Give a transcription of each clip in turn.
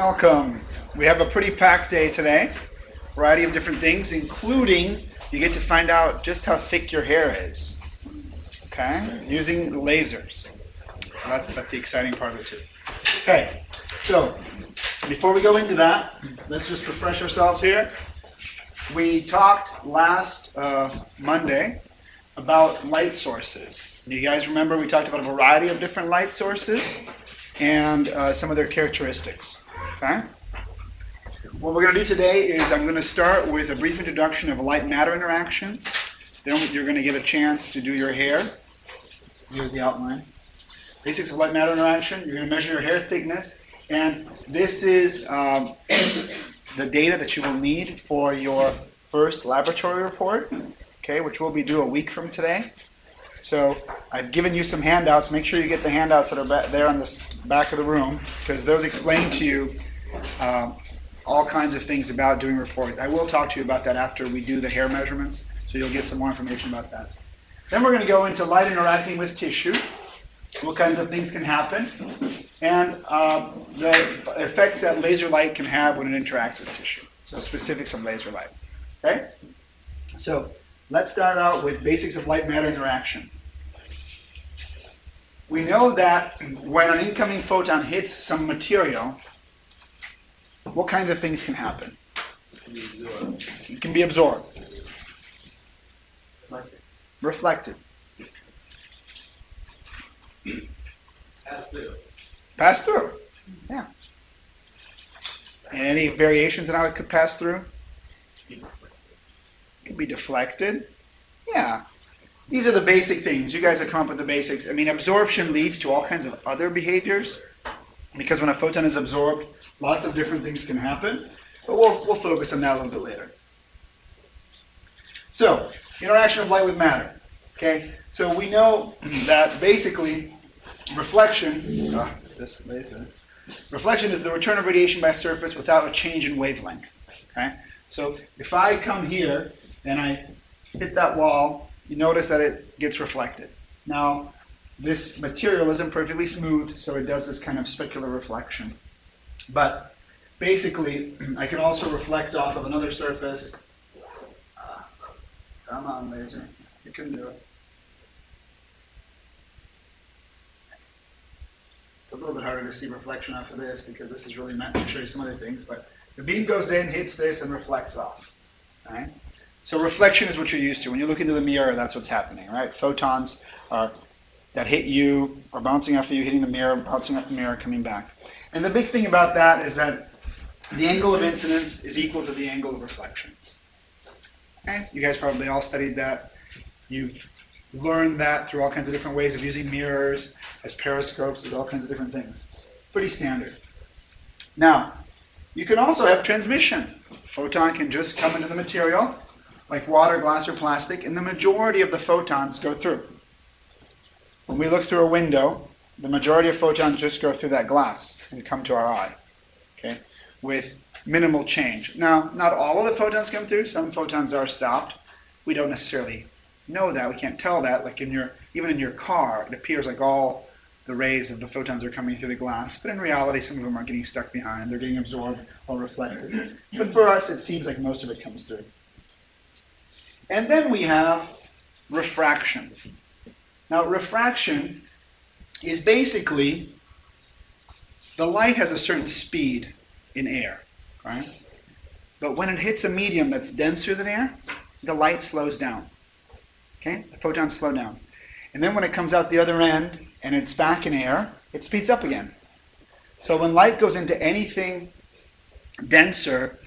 Welcome. We have a pretty packed day today. Variety of different things, including you get to find out just how thick your hair is. Okay? Using lasers. So that's that's the exciting part of it too. Okay. So before we go into that, let's just refresh ourselves here. We talked last uh, Monday about light sources. You guys remember we talked about a variety of different light sources and uh, some of their characteristics. Okay? What we're going to do today is I'm going to start with a brief introduction of light matter interactions. Then you're going to get a chance to do your hair. Here's the outline. Basics of light matter interaction. You're going to measure your hair thickness. And this is um, the data that you will need for your first laboratory report, okay, which will be due a week from today. So I've given you some handouts. Make sure you get the handouts that are there on the back of the room because those explain to you um, all kinds of things about doing reports. I will talk to you about that after we do the hair measurements, so you'll get some more information about that. Then we're going to go into light interacting with tissue, what kinds of things can happen, and uh, the effects that laser light can have when it interacts with tissue. So specifics of laser light. Okay? So let's start out with basics of light matter interaction. We know that when an incoming photon hits some material, what kinds of things can happen? It can be absorbed. Reflected. Pass through. Pass through. Yeah. And any variations in how it could pass through? It could be deflected. Yeah. These are the basic things. You guys have come up with the basics. I mean, absorption leads to all kinds of other behaviors because when a photon is absorbed, lots of different things can happen. But we'll, we'll focus on that a little bit later. So, interaction of light with matter. Okay, so we know that basically reflection, ah, this laser, reflection is the return of radiation by a surface without a change in wavelength. Okay, so if I come here and I hit that wall, you notice that it gets reflected. Now, this material isn't perfectly smooth, so it does this kind of specular reflection. But basically, I can also reflect off of another surface. Uh, come on, laser. You can do it. It's a little bit harder to see reflection off of this because this is really meant to show you some other things. But the beam goes in, hits this, and reflects off. Right? So reflection is what you're used to. When you look into the mirror, that's what's happening, right? Photons are that hit you are bouncing off of you, hitting the mirror, bouncing off the mirror, coming back. And the big thing about that is that the angle of incidence is equal to the angle of reflection. Okay? You guys probably all studied that. You've learned that through all kinds of different ways of using mirrors as periscopes, as all kinds of different things. Pretty standard. Now, you can also have transmission. Photon can just come into the material, like water, glass, or plastic, and the majority of the photons go through. When we look through a window, the majority of photons just go through that glass and come to our eye, okay, with minimal change. Now, not all of the photons come through. Some photons are stopped. We don't necessarily know that. We can't tell that. Like in your, even in your car, it appears like all the rays of the photons are coming through the glass, but in reality, some of them are getting stuck behind. They're getting absorbed or reflected. But for us, it seems like most of it comes through. And then we have refraction. Now, refraction is basically the light has a certain speed in air, right? But when it hits a medium that's denser than air, the light slows down. Okay? The photons slow down. And then when it comes out the other end and it's back in air, it speeds up again. So when light goes into anything denser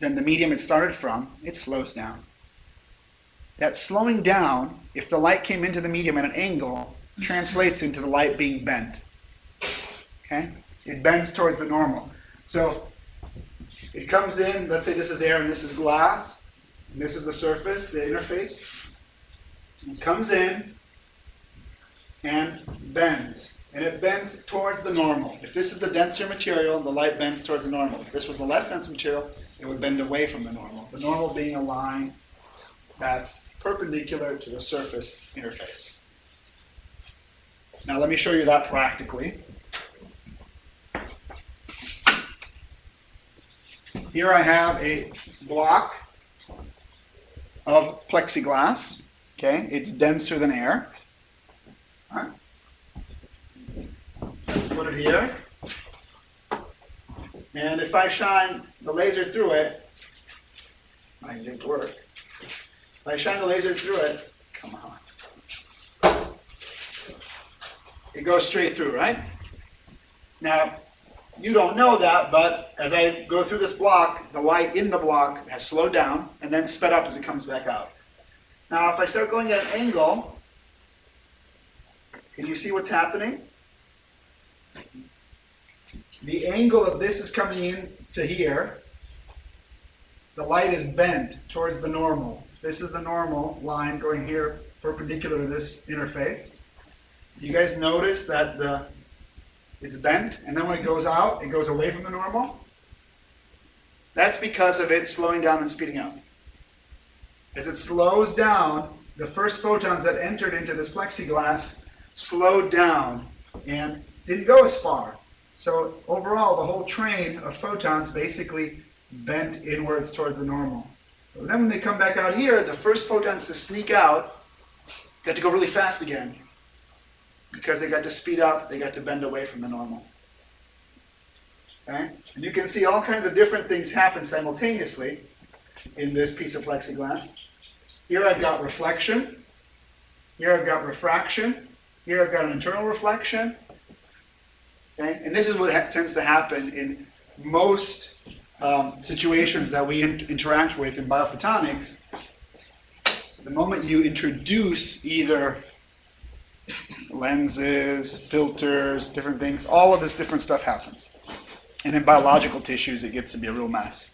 than the medium it started from, it slows down. That slowing down, if the light came into the medium at an angle, translates into the light being bent. Okay? It bends towards the normal. So it comes in, let's say this is air and this is glass, and this is the surface, the interface. It comes in and bends. And it bends towards the normal. If this is the denser material, the light bends towards the normal. If this was the less dense material, it would bend away from the normal. The normal being a line that's perpendicular to the surface interface. Now let me show you that practically. here I have a block of plexiglass. Okay, it's denser than air. All right. Put it here. And if I shine the laser through it, I didn't work. If I shine the laser through it, come on. It goes straight through, right? Now, you don't know that, but as I go through this block, the light in the block has slowed down and then sped up as it comes back out. Now, if I start going at an angle, can you see what's happening? The angle of this is coming in to here. The light is bent towards the normal. This is the normal line going here perpendicular to this interface. You guys notice that the it's bent, and then when it goes out, it goes away from the normal. That's because of it slowing down and speeding up. As it slows down, the first photons that entered into this plexiglass slowed down and didn't go as far. So overall, the whole train of photons basically bent inwards towards the normal. But then when they come back out here, the first photons to sneak out got to go really fast again because they got to speed up, they got to bend away from the normal. Okay? And you can see all kinds of different things happen simultaneously in this piece of plexiglass. Here I've got reflection. Here I've got refraction. Here I've got an internal reflection. Okay? And this is what ha- tends to happen in most um, situations that we in- interact with in biophotonics. The moment you introduce either lenses, filters, different things, all of this different stuff happens. And in biological tissues, it gets to be a real mess.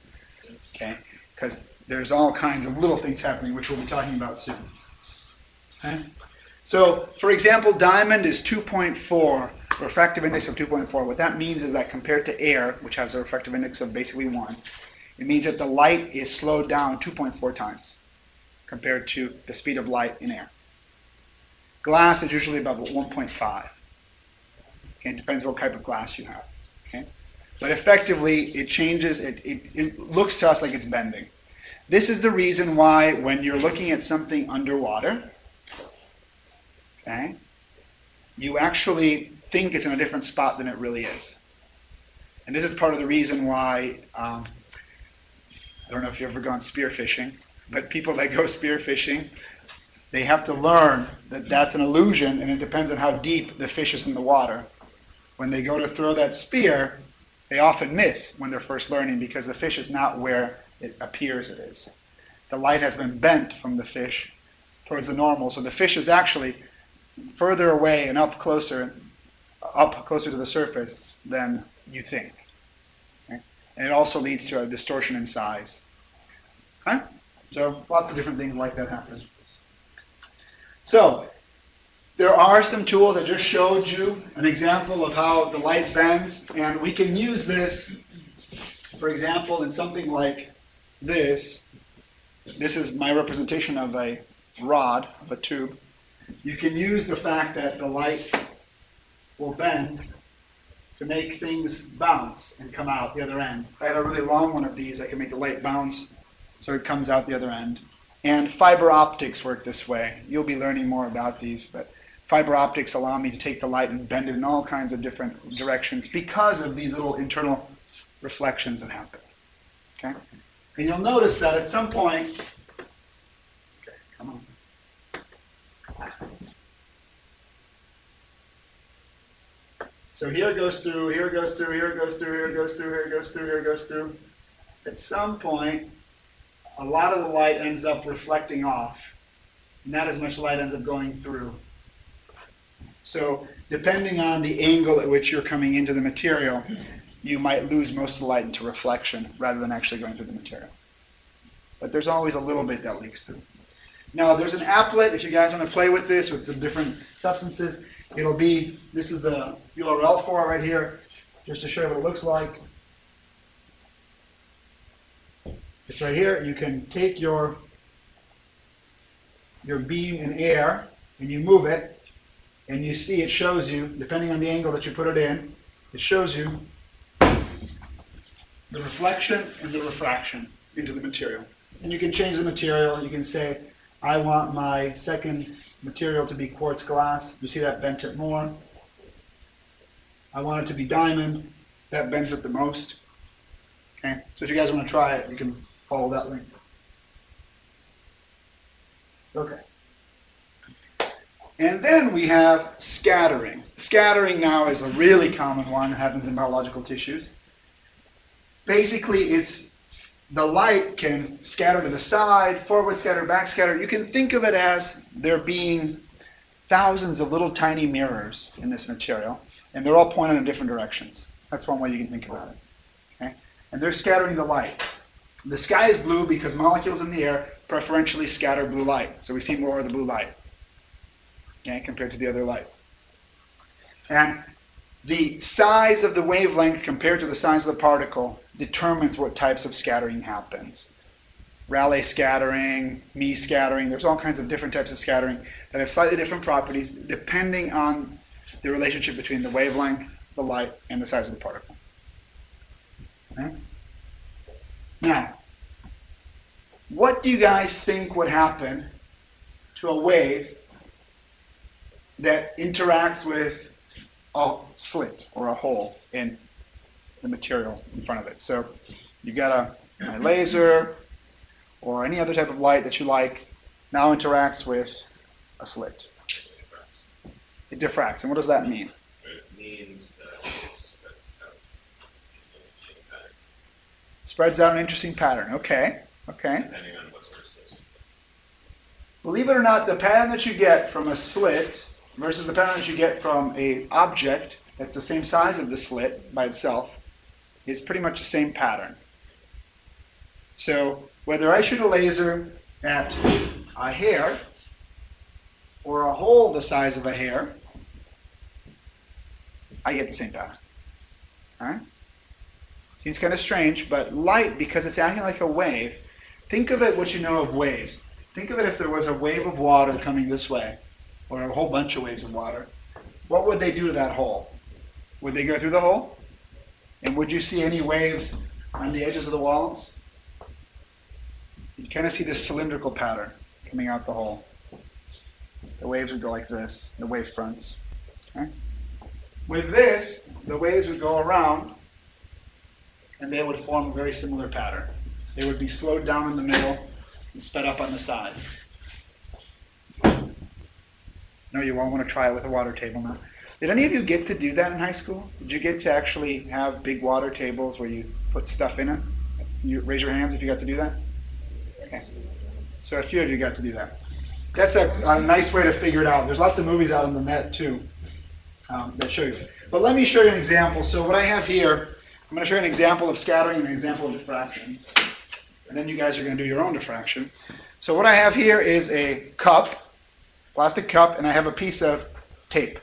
Okay? Because there's all kinds of little things happening, which we'll be talking about soon. Okay? So, for example, diamond is 2.4, refractive index of 2.4. What that means is that compared to air, which has a refractive index of basically 1, it means that the light is slowed down 2.4 times compared to the speed of light in air. Glass is usually about 1.5. Okay, it depends what type of glass you have. Okay? But effectively, it changes, it, it, it looks to us like it's bending. This is the reason why when you're looking at something underwater, okay, you actually think it's in a different spot than it really is. And this is part of the reason why, um, I don't know if you've ever gone spearfishing, but people that go spearfishing, they have to learn that that's an illusion and it depends on how deep the fish is in the water. When they go to throw that spear, they often miss when they're first learning because the fish is not where it appears it is. The light has been bent from the fish towards the normal, so the fish is actually further away and up closer, up closer to the surface than you think. Okay? And it also leads to a distortion in size. Okay? So lots of different things like that happen. So there are some tools. I just showed you an example of how the light bends, and we can use this, for example, in something like this. This is my representation of a rod, of a tube. You can use the fact that the light will bend to make things bounce and come out the other end. If I had a really long one of these, I can make the light bounce so it comes out the other end. And fiber optics work this way. You'll be learning more about these, but fiber optics allow me to take the light and bend it in all kinds of different directions because of these little internal reflections that happen. Okay? And you'll notice that at some point, okay, come on. So here it goes through, here it goes through, here it goes through, here it goes through, here it goes through, here it goes through. At some point, a lot of the light ends up reflecting off. Not as much light ends up going through. So depending on the angle at which you're coming into the material, you might lose most of the light into reflection rather than actually going through the material. But there's always a little bit that leaks through. Now there's an applet, if you guys want to play with this, with the different substances, it'll be, this is the URL for it right here, just to show you what it looks like. It's right here. You can take your your beam in air and you move it, and you see it shows you, depending on the angle that you put it in, it shows you the reflection and the refraction into the material. And you can change the material. You can say, I want my second material to be quartz glass. You see that bent it more. I want it to be diamond. That bends it the most. Okay, so if you guys want to try it, you can follow that link. Okay. And then we have scattering. Scattering now is a really common one that happens in biological tissues. Basically, it's the light can scatter to the side, forward scatter, back scatter. You can think of it as there being thousands of little tiny mirrors in this material, and they're all pointed in different directions. That's one way you can think about it. Okay? And they're scattering the light. The sky is blue because molecules in the air preferentially scatter blue light. So we see more of the blue light okay, compared to the other light. And the size of the wavelength compared to the size of the particle determines what types of scattering happens. Rayleigh scattering, Mie scattering, there's all kinds of different types of scattering that have slightly different properties depending on the relationship between the wavelength, the light, and the size of the particle. Okay? Now, what do you guys think would happen to a wave that interacts with a slit or a hole in the material in front of it. So you've got a, a laser or any other type of light that you like now interacts with a slit. It diffracts. And what does that mean? It means that it spreads out an interesting pattern. Okay. Okay. Depending on what sort of system. Believe it or not, the pattern that you get from a slit versus the pattern that you get from a object that's the same size of the slit by itself is pretty much the same pattern. So whether I shoot a laser at a hair or a hole the size of a hair, I get the same pattern. All right? Seems kind of strange, but light, because it's acting like a wave, think of it what you know of waves. Think of it if there was a wave of water coming this way or a whole bunch of waves of water, what would they do to that hole? Would they go through the hole? And would you see any waves on the edges of the walls? You kind of see this cylindrical pattern coming out the hole. The waves would go like this, the wave fronts. Okay? With this, the waves would go around and they would form a very similar pattern. They would be slowed down in the middle and sped up on the sides. No, you all want to try it with a water table now. Did any of you get to do that in high school? Did you get to actually have big water tables where you put stuff in it? You raise your hands if you got to do that. Okay. So a few of you got to do that. That's a, a nice way to figure it out. There's lots of movies out on the net too um, that show you. But let me show you an example. So what I have here, I'm going to show you an example of scattering and an example of diffraction. And then you guys are going to do your own diffraction. So what I have here is a cup plastic cup, and I have a piece of tape.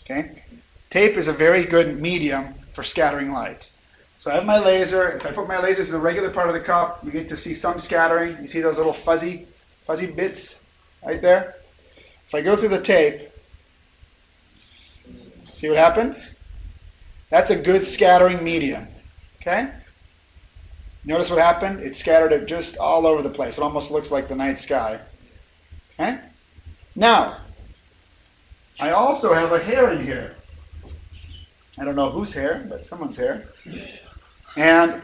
Okay? Tape is a very good medium for scattering light. So I have my laser. If I put my laser to the regular part of the cup, you get to see some scattering. You see those little fuzzy, fuzzy bits right there? If I go through the tape, see what happened? That's a good scattering medium. Okay? Notice what happened? It scattered it just all over the place. It almost looks like the night sky. Okay? Now, I also have a hair in here. I don't know whose hair, but someone's hair. And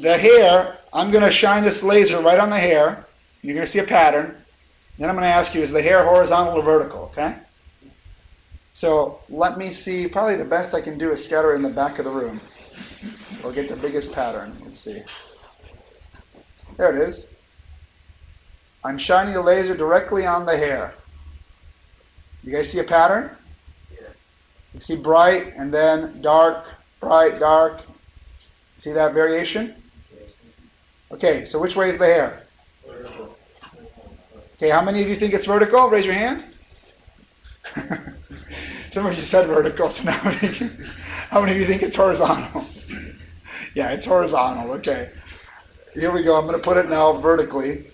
the hair, I'm going to shine this laser right on the hair. You're going to see a pattern. Then I'm going to ask you, is the hair horizontal or vertical? Okay? So let me see. Probably the best I can do is scatter in the back of the room. We'll get the biggest pattern. Let's see. There it is. I'm shining the laser directly on the hair. You guys see a pattern? Yeah. You see bright and then dark, bright, dark. See that variation? Okay, so which way is the hair? Vertical. Okay, how many of you think it's vertical? Raise your hand. Some of you said vertical, so now how many of you think it's horizontal? yeah, it's horizontal. Okay. Here we go. I'm going to put it now vertically.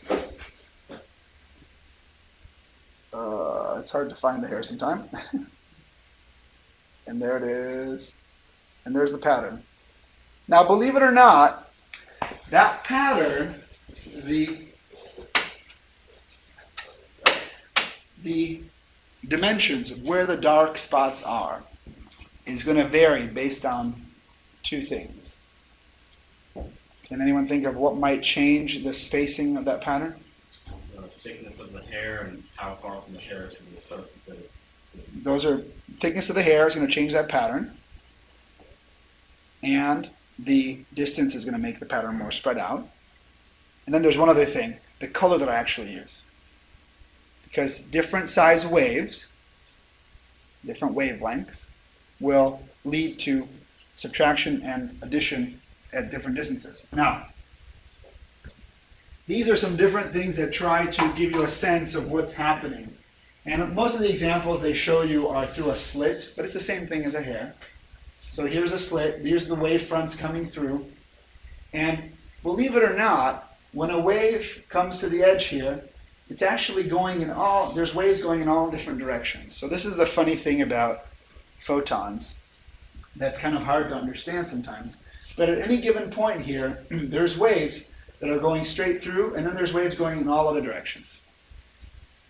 Uh, it's hard to find the hair sometime. and there it is. And there's the pattern. Now, believe it or not, that pattern, the the dimensions of where the dark spots are is going to vary based on two things. Can anyone think of what might change the spacing of that pattern? The thickness of the hair and how far from the hair to start to. Those are thickness of the hair is going to change that pattern, and the distance is going to make the pattern more spread out. And then there's one other thing: the color that I actually use. Because different size waves, different wavelengths, will lead to subtraction and addition at different distances. Now, these are some different things that try to give you a sense of what's happening. And most of the examples they show you are through a slit, but it's the same thing as a hair. So here's a slit, here's the wave fronts coming through. And believe it or not, when a wave comes to the edge here, it's actually going in all, there's waves going in all different directions. So this is the funny thing about photons that's kind of hard to understand sometimes. But at any given point here, there's waves that are going straight through, and then there's waves going in all other directions.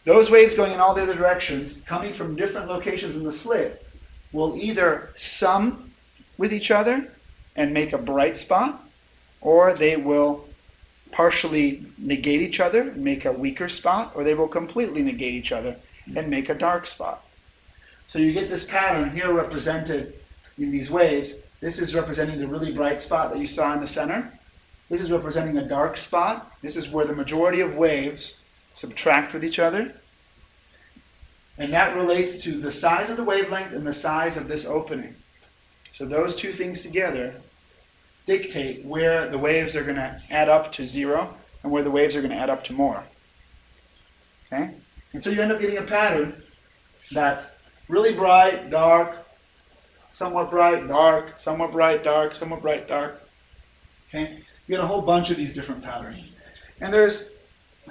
Those waves going in all the other directions, coming from different locations in the slit, will either sum with each other and make a bright spot, or they will partially negate each other and make a weaker spot, or they will completely negate each other and make a dark spot. So you get this pattern here represented in these waves. This is representing the really bright spot that you saw in the center. This is representing a dark spot. This is where the majority of waves subtract with each other. And that relates to the size of the wavelength and the size of this opening. So those two things together dictate where the waves are going to add up to zero and where the waves are going to add up to more. Okay? And so you end up getting a pattern that's really bright, dark, somewhat bright, dark, somewhat bright, dark, somewhat bright, dark. Okay? You get a whole bunch of these different patterns. And there's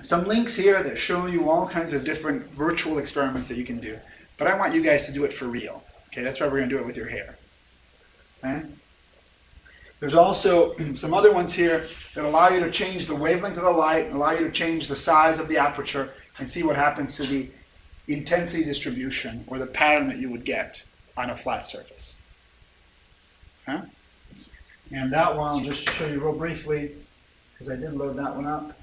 some links here that show you all kinds of different virtual experiments that you can do. But I want you guys to do it for real. Okay, that's why we're going to do it with your hair. Okay? There's also some other ones here that allow you to change the wavelength of the light, allow you to change the size of the aperture, and see what happens to the intensity distribution or the pattern that you would get on a flat surface. Okay? And that one I'll just show you real briefly, because I did load that one up.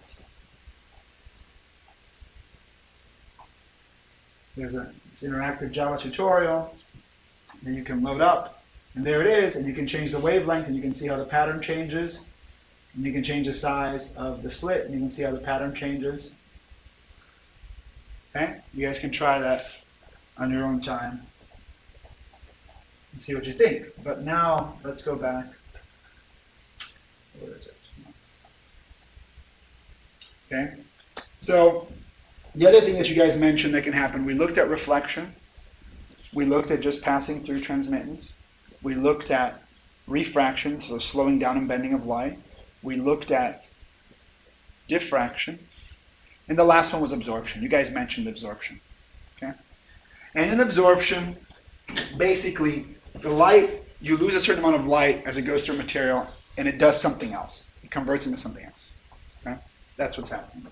There's an interactive Java tutorial that you can load up. And there it is, and you can change the wavelength, and you can see how the pattern changes. And you can change the size of the slit, and you can see how the pattern changes. Okay? You guys can try that on your own time and see what you think. But now, let's go back. Where is it? Okay? So, the other thing that you guys mentioned that can happen, we looked at reflection. We looked at just passing through transmittance. We looked at refraction, so slowing down and bending of light. We looked at diffraction. And the last one was absorption. You guys mentioned absorption. Okay? And in absorption, basically, the light, you lose a certain amount of light as it goes through a material, and it does something else. It converts into something else. Okay? That's what's happening.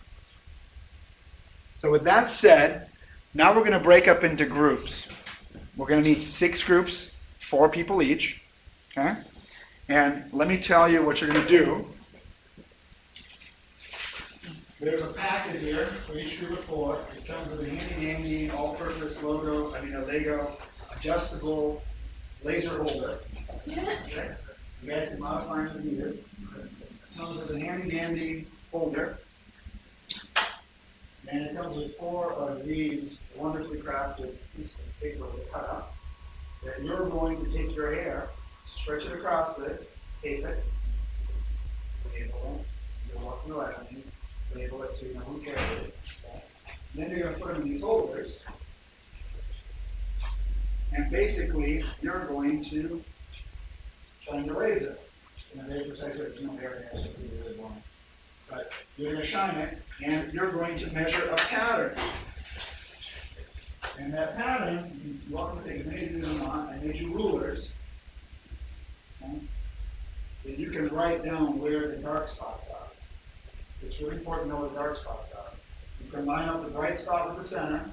So with that said, now we're going to break up into groups. We're going to need six groups, four people each. Okay? And let me tell you what you're going to do. There's a packet here for each group of four. It comes with a handy dandy all-purpose logo, I mean a Lego adjustable laser holder. Okay? You guys can modify it if needed. It comes with a handy dandy holder. And it comes with four of these wonderfully crafted pieces of paper with cut up that you're going to take your hair, stretch it across this, tape it, label it, you're walking around, label it so you know whose hair it is. Okay? Then you're going to put them in these holders. And basically, you're going to shine the razor in a very precise way. There's no hair in it, so really long. But you're going to shine it, and you're going to measure a pattern. And that pattern, you're welcome to take as many as you want. I made you rulers. Okay? that you can write down where the dark spots are. It's really important to know where the dark spots are. You can line up the bright spot with the center,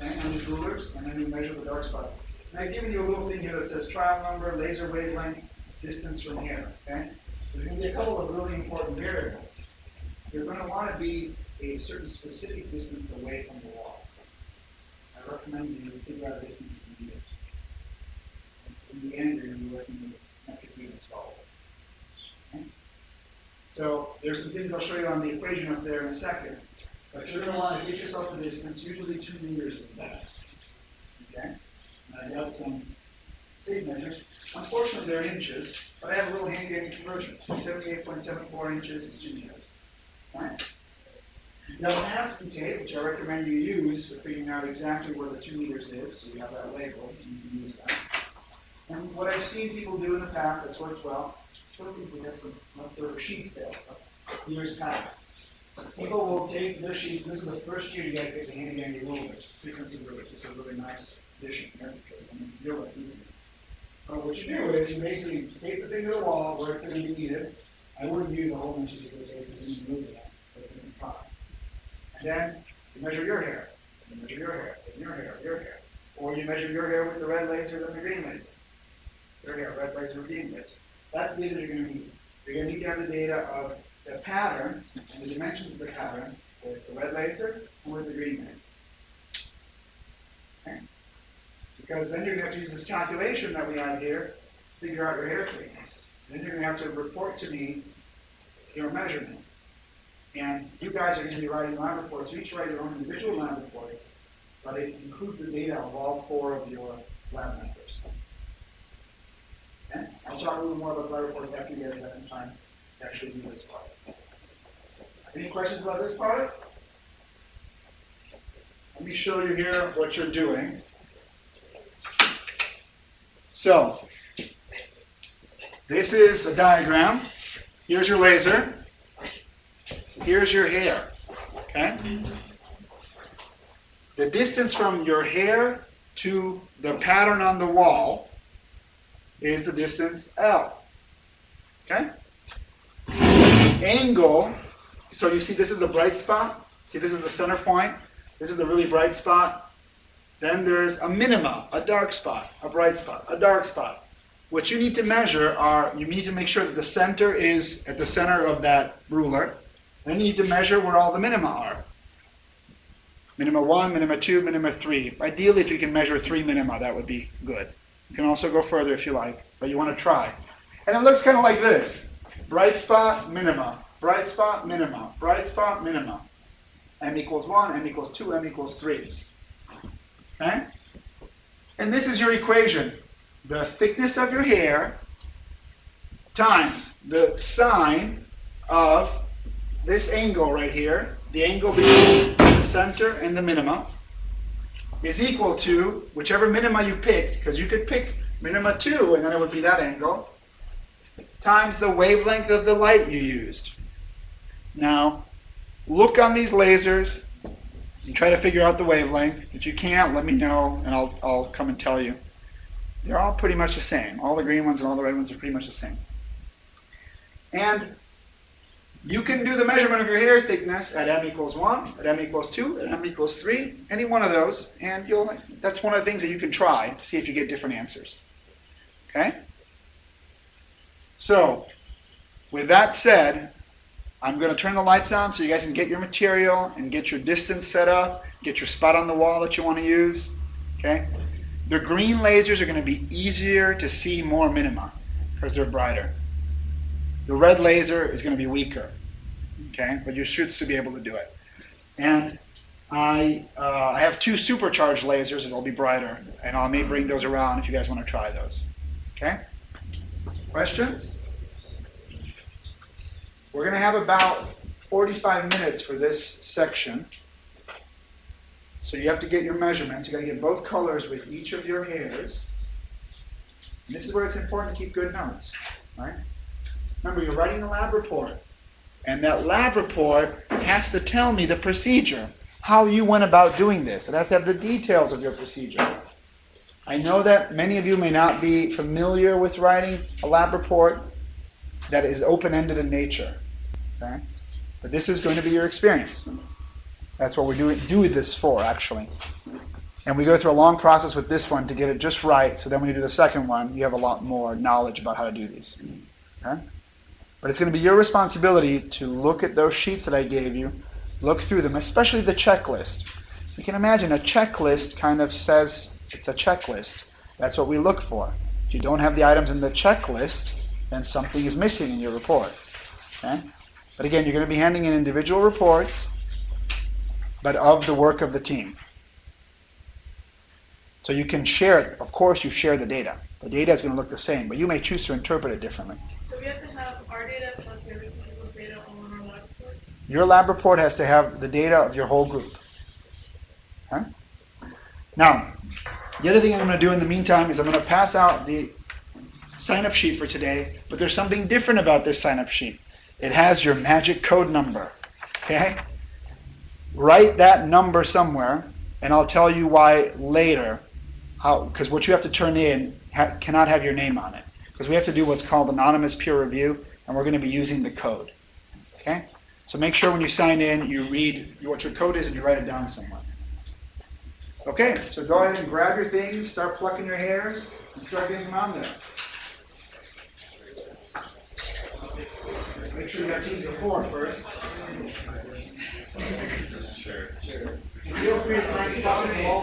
on these rulers, and then you measure the dark spot. And I've given you a little thing here that says trial number, laser wavelength, distance from here, okay? There's going to be a couple of really important variables. You're going to want to be a certain specific distance away from the wall. I recommend you figure out a distance in meters. In the end, you're going to be working with metric units? So there's some things I'll show you on the equation up there in a second. But you're going to want to get yourself a distance, usually two meters is best. Okay? And I got some tape measures. Unfortunately, they're inches, but I have a little hand dandy conversion. 78.74 inches is two meters. Right? Now, masking tape, which I recommend you use for figuring out exactly where the two meters is, so you have that label, you can use that. And what I've seen people do in the past that's worked well, if we have some leftover sheets there, years past. People will take their sheets, this is the first year you guys get to hand dandy rulers, frequency rulers. It's a really nice addition here because I mean, you're like easy. But what you do is you basically tape the thing to the wall where it's going to be needed. I wouldn't use a whole bunch of of tape because you move it, but it's going to be fine. And then you measure your hair, you measure your hair, and your hair, your hair. Or you measure your hair with the red laser and the green laser. Your hair, red laser, green laser. That's the data you're going to need. You're going to need to have the data of the pattern and the dimensions of the pattern with the red laser and with the green laser. Okay? Because then you're going to have to use this calculation that we have here to figure out your hair thickness. Then you're going to have to report to me your measurements. And you guys are going to be writing lab reports. You each write your own individual lab report, but it includes the data of all four of your lab members. Okay? I'll talk a little more about lab reports after you guys have some time to actually do this part. Any questions about this part? Let me show you here what you're doing. So, this is a diagram. Here's your laser. Here's your hair. Okay? The distance from your hair to the pattern on the wall is the distance L. Okay? Angle, so you see this is the bright spot. See, this is the center point. This is the really bright spot. Then there's a minima, a dark spot, a bright spot, a dark spot. What you need to measure are, you need to make sure that the center is at the center of that ruler. Then you need to measure where all the minima are. Minima 1, minima 2, minima 3. Ideally, if you can measure 3 minima, that would be good. You can also go further if you like, but you want to try. And it looks kind of like this. Bright spot, minima. Bright spot, minima. Bright spot, minima. M equals 1, M equals 2, M equals 3. Okay? And this is your equation. The thickness of your hair times the sine of this angle right here, the angle between the center and the minima, is equal to whichever minima you picked, because you could pick minima 2 and then it would be that angle, times the wavelength of the light you used. Now, look on these lasers and try to figure out the wavelength. If you can't, let me know and I'll, I'll come and tell you. They're all pretty much the same. All the green ones and all the red ones are pretty much the same. And you can do the measurement of your hair thickness at m equals 1, at m equals 2, at m equals 3, any one of those, and you'll that's one of the things that you can try to see if you get different answers. Okay? So, with that said, I'm going to turn the lights on so you guys can get your material and get your distance set up, get your spot on the wall that you want to use. Okay? The green lasers are going to be easier to see more minima because they're brighter. The red laser is going to be weaker. Okay? But you should still be able to do it. And I, uh, I have two supercharged lasers that'll be brighter, and I may bring those around if you guys want to try those. Okay? Questions? We're going to have about 45 minutes for this section. So you have to get your measurements. You've got to get both colors with each of your hairs. And this is where it's important to keep good notes. Right? Remember, you're writing a lab report. And that lab report has to tell me the procedure, how you went about doing this. It has to have the details of your procedure. I know that many of you may not be familiar with writing a lab report that is open-ended in nature. Okay? But this is going to be your experience. That's what we're doing do this for, actually. And we go through a long process with this one to get it just right, so then when you do the second one, you have a lot more knowledge about how to do these. Okay? But it's going to be your responsibility to look at those sheets that I gave you, look through them, especially the checklist. You can imagine a checklist kind of says it's a checklist. That's what we look for. If you don't have the items in the checklist, then something is missing in your report. Okay? But again, you're going to be handing in individual reports, but of the work of the team. So you can share it. Of course, you share the data. The data is going to look the same, but you may choose to interpret it differently. So we have to have our data plus the other people's data all in our lab report? Your lab report has to have the data of your whole group. Okay? Now, the other thing I'm going to do in the meantime is I'm going to pass out the sign-up sheet for today, but there's something different about this sign-up sheet. It has your magic code number. Okay? Write that number somewhere, and I'll tell you why later. How? Because what you have to turn in ha- cannot have your name on it, because we have to do what's called anonymous peer review, and we're going to be using the code. Okay? So make sure when you sign in, you read what your code is and you write it down somewhere. Okay, so go ahead and grab your things, start plucking your hairs, and start getting them on there. Make sure you have teams of four first. Sure. sure. Feel free to find spots in the wall.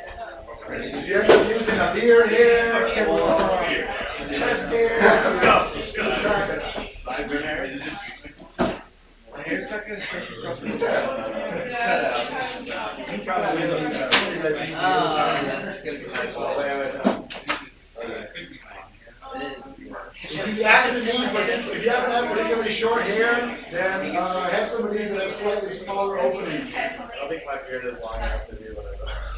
If you end up using a beard hair or chest hair, keep track of that. My hair's not gonna stretch across the You probably don't need that. You guys need to If you happen to if you happen to have particularly short hair, then uh, have some of these that have slightly smaller openings. I think my beard is long enough to do whatever.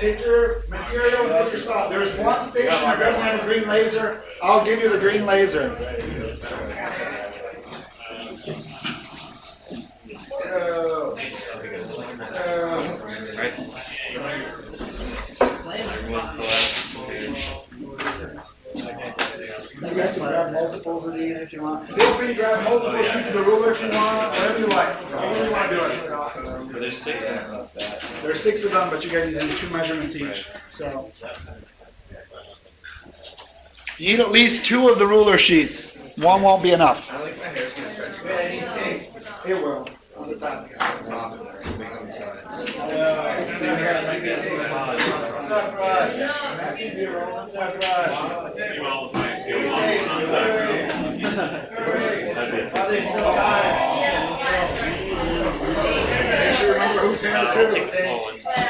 Pick your material, pick your spot. There's one station that doesn't have a green laser. I'll give you the green laser. Uh, uh, You guys can grab multiples of these if you want. Feel free to grab multiple sheets of the ruler if you want, whatever you like, however you want to do it. There's six in it. There's six of them, but you guys need to do two measurements each, so. You need at least two of the ruler sheets. One won't be enough. I stretch across. It on the top. Left, right. Maxi zero, left, right. Others still high. Make sure you remember whose hand is who. Okay, there's one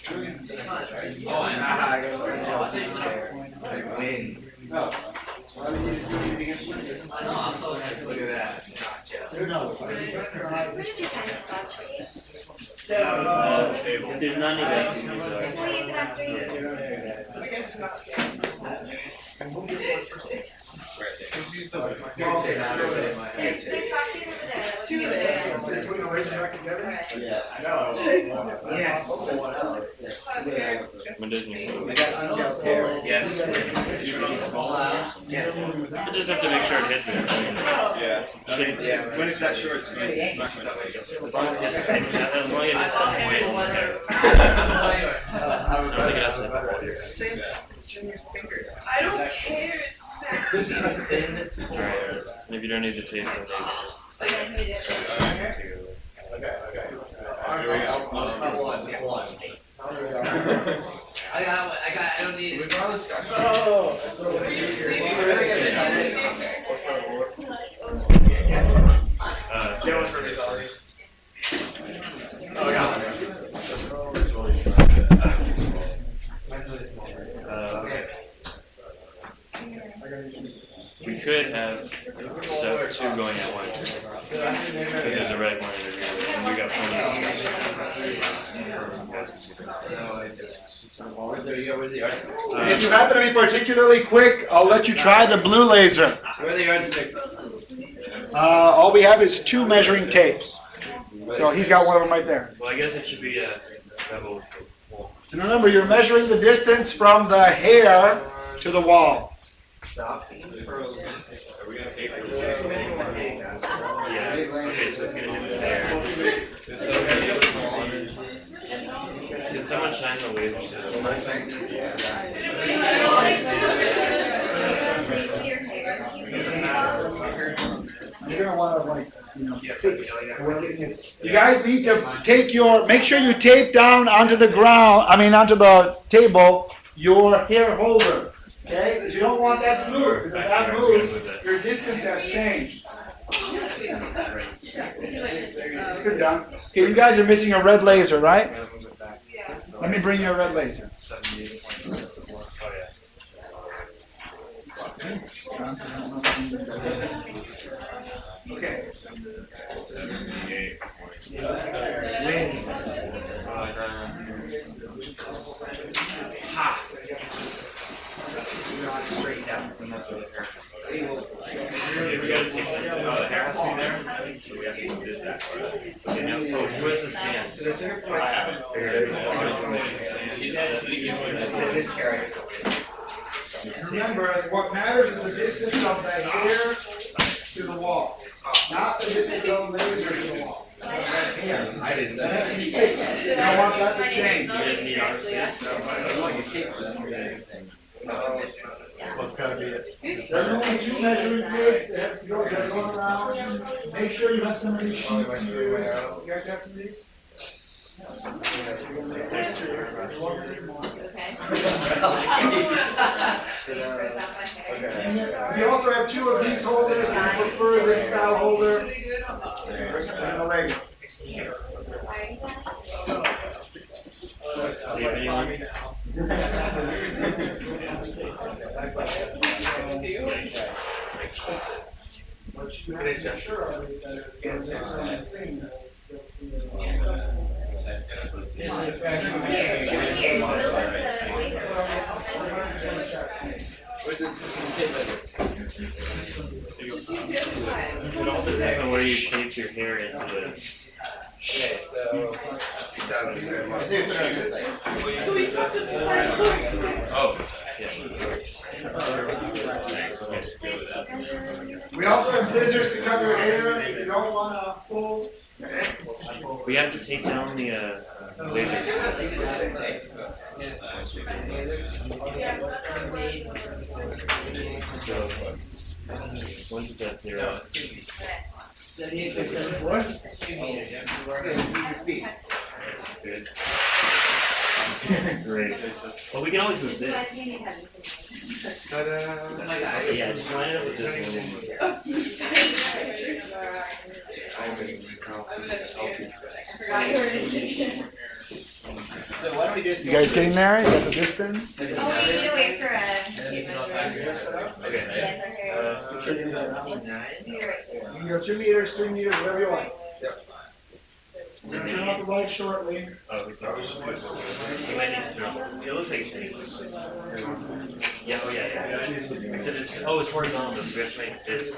Look at that. You find Scotch? Uh, There's none of Please, after you. Putting the laser back together? Yeah, I know. Yes. When Disney. I got ungelled hair. Yes. Yeah. You just have to make sure it hits it. Yeah. Should- Yeah, when it's that short, it's it's not that way. As long as it hits- as long as it hits some point in the. I don't think it has to hit the whole hair. I don't care. Alright, if you don't need the tape, then take it. Okay, okay. One. I got, I got, I don't need. Regardless, guys. Oh. Uh, Taylor for me, Oh, I got one. uh, okay. We could have set two going at once. Because there's a red one in here, and we got plenty There you go, where's the yard? of If you happen to be particularly quick, I'll let you try the blue laser. Where are the yardsticks? Uh, all we have is two measuring tapes. So he's got one of them right there. Well, I guess it should be a double. And remember, you're measuring the distance from the hair to the wall. Yeah, okay, so it's gonna hit there. Did someone shine the laser to the You're gonna want to like, you know, see. You guys need to take your, make sure you tape down onto the ground, I mean, onto the table, your hair holder. Okay? You don't want that to move, because if that moves, your distance has changed. It's good, Don. Okay, you guys are missing a red laser, right? Let me bring you a red laser. Oh, yeah. We to that the? I. Remember, what matters is the distance of the hair to the wall, not the distance of the laser to the wall. I didn't. That don't want that to change. Ours, There's only two measuring tapes that have to go, around. Make sure you have some of these sheets use. You guys have some of these? We also have two of these holders, if you prefer this style holder. And the Lego. It where you your hair into. We also have scissors to cut your hair if you don't want to pull. We have to take down the uh, lasers. So, once it's at zero. Good. Great. Well, we can always move this. Yeah, just line it up with this and we'll move. So why don't we just? You guys getting there? You got the distance? Oh, we need to wait for a. Okay. Uh, You can go two meters, three meters, whatever you want. We're gonna turn off the light shortly. Oh, he's not. He might need to turn. It looks like it's. Yeah, oh, yeah, yeah. Except it's, oh, it's horizontal, so we have to make this.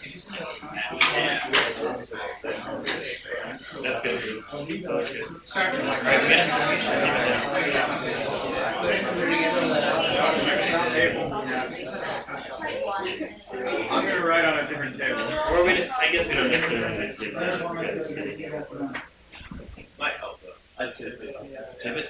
That's good. That's good. All right, we got information. I'm gonna write on a different table. Or we, I guess we don't necessarily have to do that. Might help though. I'd tip it. Tip it?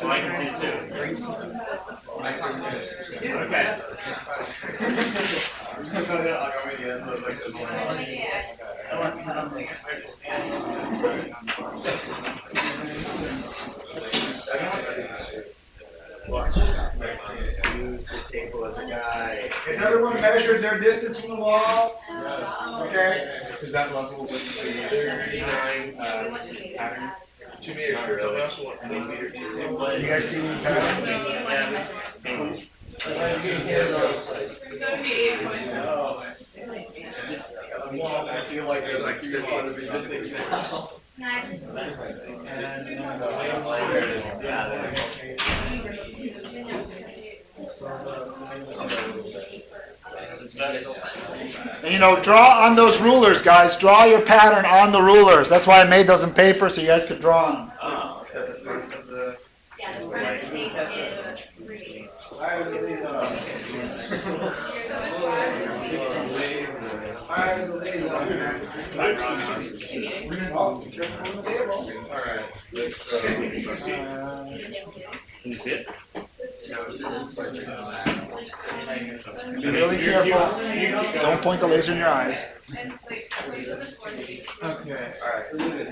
Well, I can see it too. Okay. Watch. Use the table as a guide. Has everyone measured their distance from the wall? Okay. Is that level with the thirty-nine, uh, patterns? Two meters. Not really. You guys see any pattern? Yeah. maybe. I feel like there's like six hundred And you know, draw on those rulers, guys. Draw your pattern on the rulers. That's why I made those in paper so you guys could draw them. It? Be really careful. Don't point the laser in your eyes. Okay.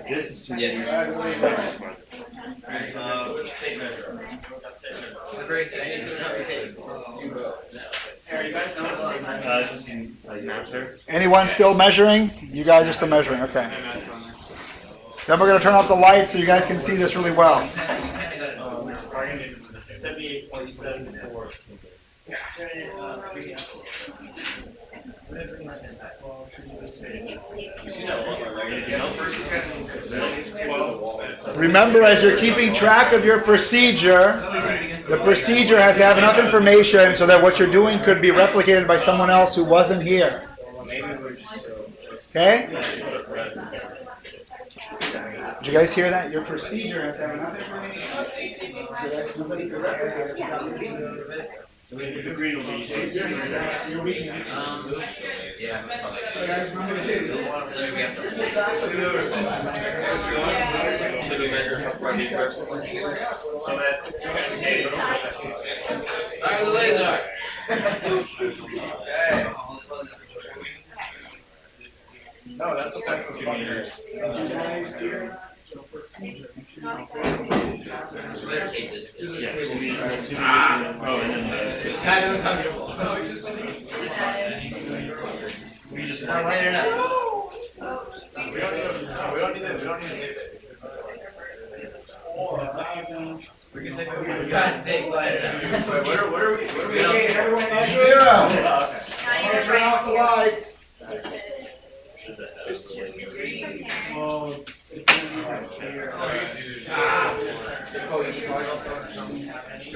This. Uh, just like. Anyone still measuring? You guys are still measuring. Okay. Then we're gonna turn off the lights so you guys can see this really well. Seventy-eight point seven four. Remember, as you're keeping track of your procedure, the procedure has to have enough information so that what you're doing could be replicated by someone else who wasn't here. Okay? Did you guys hear that? Your procedure has have enough information so that then the. It's kind of uncomfortable. We just. Now light it up. We don't need, no, we don't need that, we don't need it. We can take, we got to tape lighter. Wait, what are, what are we, what are we? Okay, everyone measure zero. I'm turn off the lights.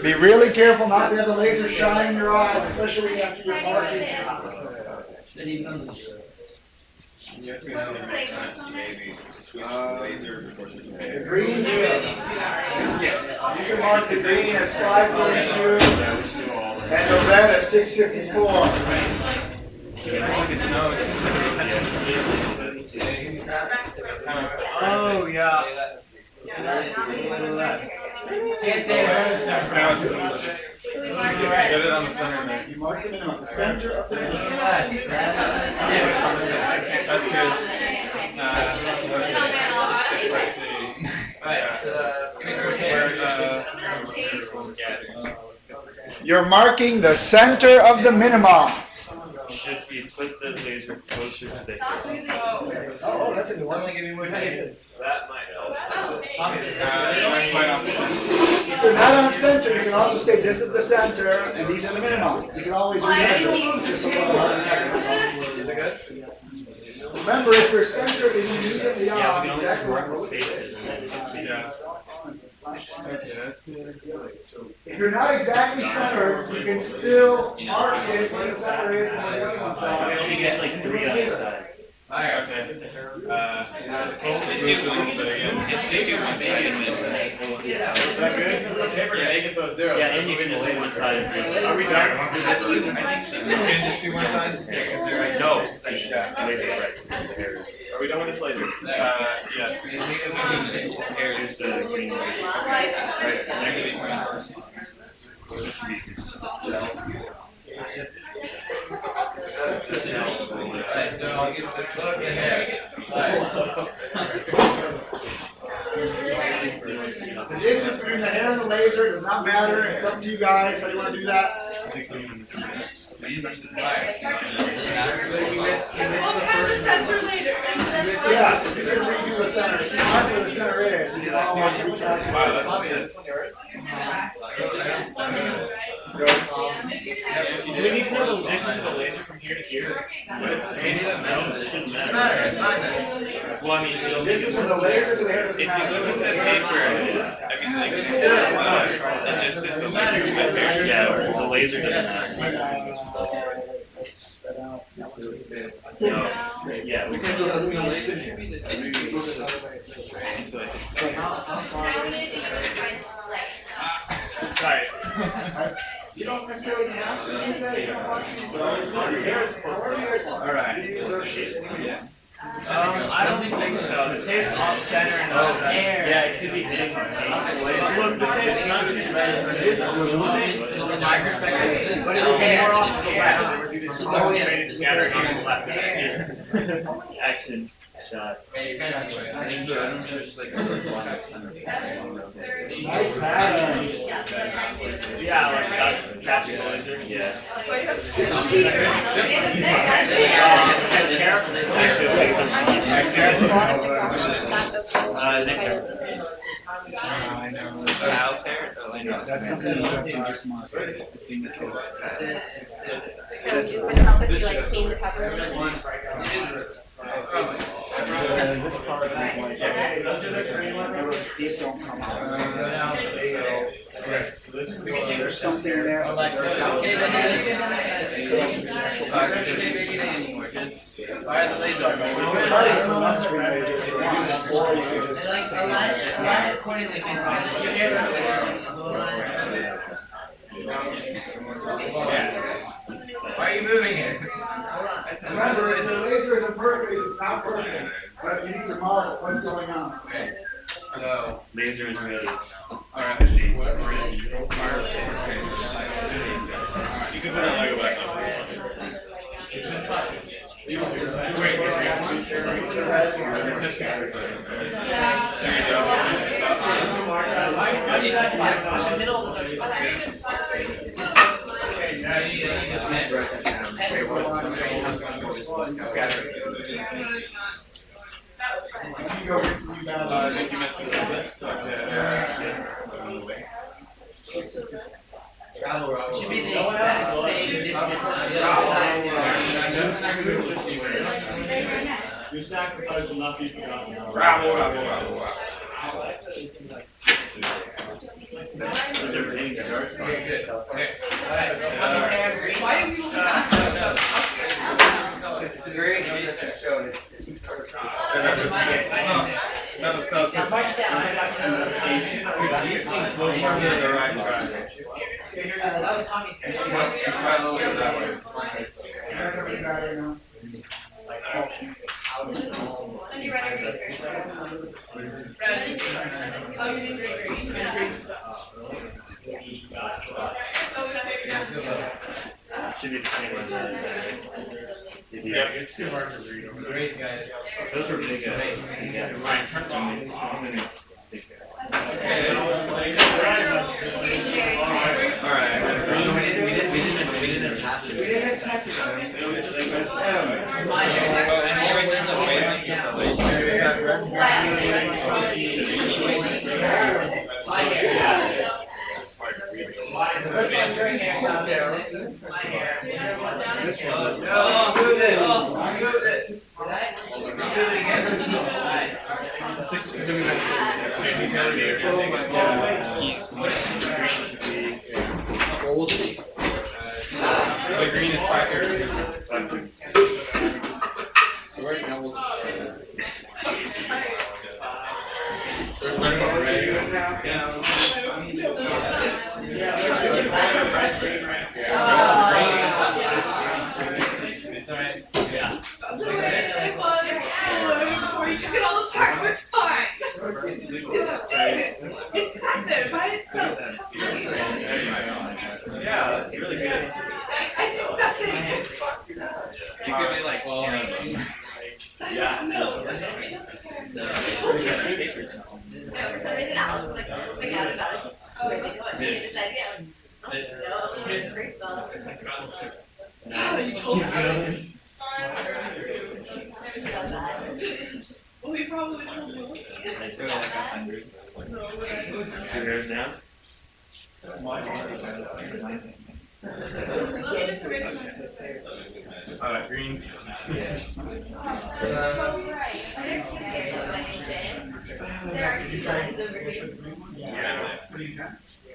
Be really careful not to have the laser shine in your eyes, especially after you're marking. The green, you can mark the green as 542 and the red as 654. Oh, yeah. You're marking the center of the minimum. Should we put the laser closer to the Oh, that's a good one. That might help. Right off the center. If you're not on center, you can also say this is the center and these are the minimum. You can always remeasure. Just a little harder. Remember, if your center is immediately Yeah, we on, can always exactly work what the spaces and then it's Yeah. Okay, that's good. If you're not exactly centered, you can still mark it where the center is and where the other ones are. We only get like three on each side. Alright, Okay. Uh, let's do it a little bit again. They do one side and then. Yeah. Is that good? Yeah, make it both zero. Yeah, and you can just do one side and three. Are we done? Want to do this one? I think so. You can just do one side? Yeah, 'cause they're- No, Yeah. Laser, right. Are we done with this later? Uh, yes. Here's the green one. Right, next Alright, so I'll give this look in there. The distance between the hair and the laser does not matter. It's up to you guys how you want to do that. Yeah, you can redo the center. You the center. Wow, that's. Do we need to know the distance of the laser from here to here? Maybe that it shouldn't matter. Well, I mean, it'll. This is from the laser to the. If you look at the paper, I mean, like, it just the laser. Yeah, the laser doesn't matter. Yeah. You don't want. Alright. Um, I don't think so. The tape's off center and Oh, there. Yeah, it could be hitting the tape. Look, the tape's not getting ready for this. So from my perspective, But it would be more off to the left. It would this concentrated scattering on the left. Action shot. I the like Nice pattern. Yeah, like us catching the. Yeah. I know. That's something you have to just mark. The thing that says, This part is like, remember, these don't come out. So, There's something there. Fire the laser. Or you can just. Why are you moving it? Remember, if the laser isn't perfect, it's not perfect, but you need to mark what's going on. No. Laser is ready. Alright. You can put it Lego back up. Let me go same distance. Your sacrifice will not be forgotten. Bravo, bravo, bravo, bravo. Stop. Now, right Tommy's. You. Yeah. It's too hard to read. Great guys. Those are big, uh, yeah. Ryan, turn it on. Alright. We didn't, we didn't, we didn't, we didn't attach it. We didn't attach it. Six, seven, eight. Oh The green is five thirty. Right now we'll. There's one more oh. red. Yeah. Before you took it all fine. It's? Yeah, that's really good. I think nothing. You could be like, well. Yeah. Oh. Well, we probably my- Uh, green. So right. There two are two signs over here. Yeah. You mean?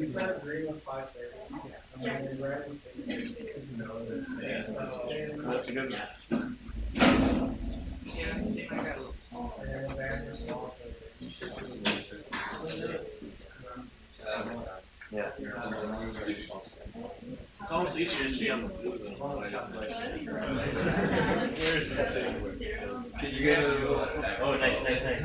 end. You said green was five thirty. And then the red was six thirty. That's a good one. Small. Yeah. It's almost easier to see on the blue than on the white. Oh, nice, nice, nice.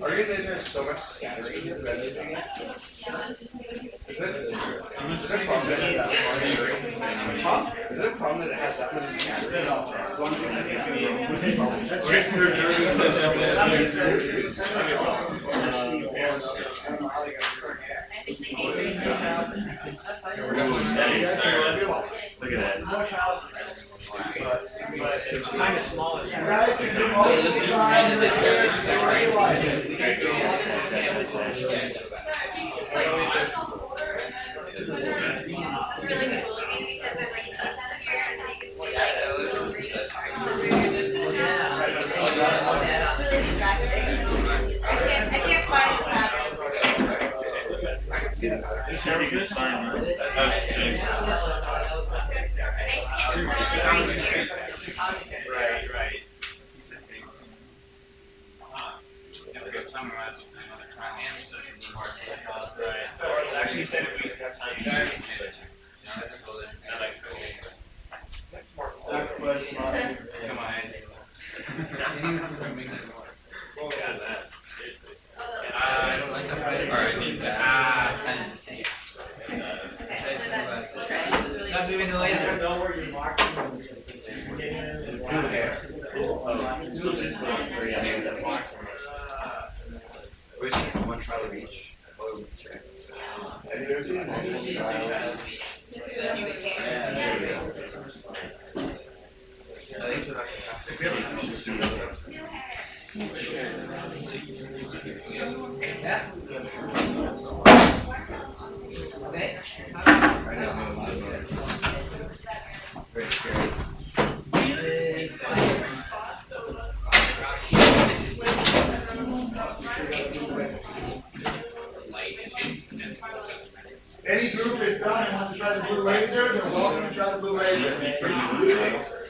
do. Our laser is so much scattering. Is it, is it a problem that it has that much? Huh? Is it a problem that it has that much scattering? Where's your Look at that. Kind of. It's the green. It's really distracting. I can't, I can't find the pattern. I can see that. This should be good sign, man. I see the pattern right here. Right, I don't like that Friday. Or I need that. Ah, kind of Okay. Not moving the laser. Don't worry, you're marking. Which one try to reach? Oh, check. Yeah. Any group is done and wants to try the blue laser, they're welcome to try the blue laser.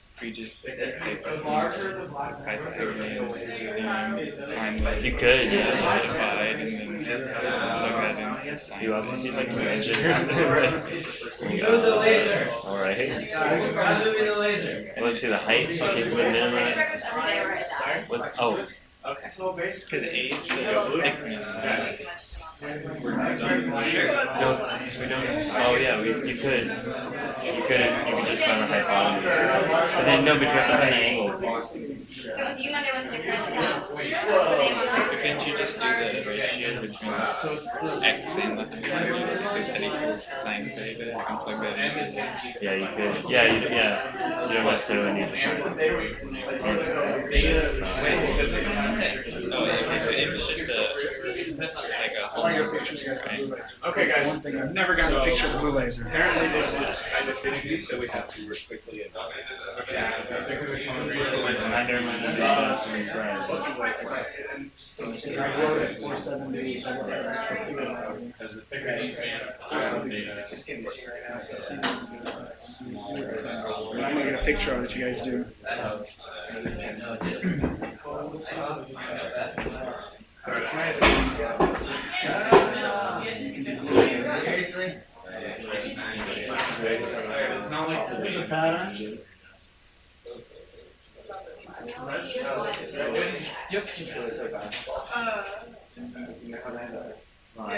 You could, yeah, just divide and then look at it. You obviously like magic or something. Go to the laser. Alright. I'm moving the laser. Let's see the height. It's the minimum. What, oh, Okay. So basically. Because A is the thickness. No, we don't. Oh yeah, we, you could. You could. You could just find a hypotenuse. But then no, but you have to find an angle. Couldn't you just do the ratio between x and the hypotenuse because that equals sine theta? Can plug that in. Yeah, you could. Yeah, you, yeah. You don't necessarily need to. Oh, okay, so it was just a like a whole number, right? Okay, guys. One thing, I've never gotten a picture of the blue laser. Apparently this is kind of finicky, so we have to quickly adopt it. Under my I wrote it four seven eight. I'm gonna get a picture of it, you guys do. Seriously? There's a pattern. I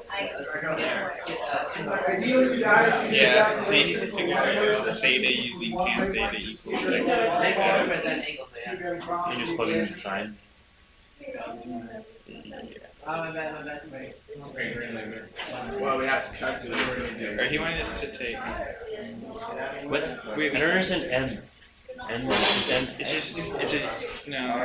so I'm gonna use work Yeah, so you can figure out theta using tan theta equals x. You just plug in the sine. Well, we have to calculate. Or he wanted us to take. What's wait? I don't M. M is M. It's just it's just no.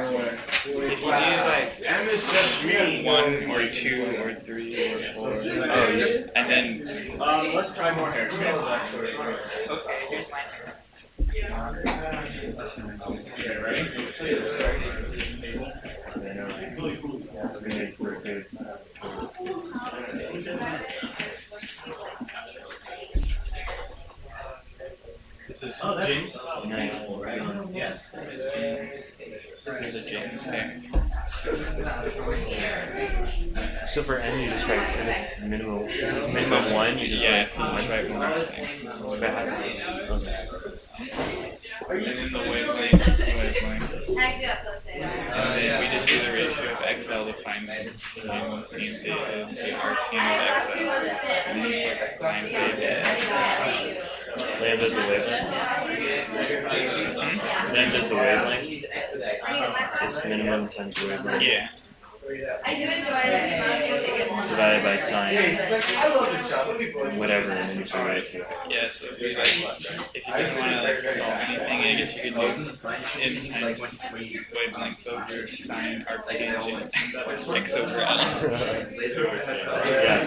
If you do like M is just me. one or two or three or four, oh, you, and then Um, let's try more hair. Okay, so that's what it is. This Oh, that's- James. Yes. This is a James here. So for n, you just write if it's minimum, if it's minimum one, you just Yeah, write you one. just write one thing. But And then the wavelength, wavelength. Actually, that's what I'm And then we just do the ratio of XL to find the um, mean theta, the arctan of XL. And then put sine theta. Lambda's the wavelength. Hmm? Lambda's the wavelength. It's minimum times wavelength. Yeah. I do enjoy it. Divided by sine, I love this job. Let me blow you. whatever, and then you can write it. Yeah, so if you like, if you didn't want to like solve anything, I guess you could do n times wavelength over sine arctangent x over L. Yeah.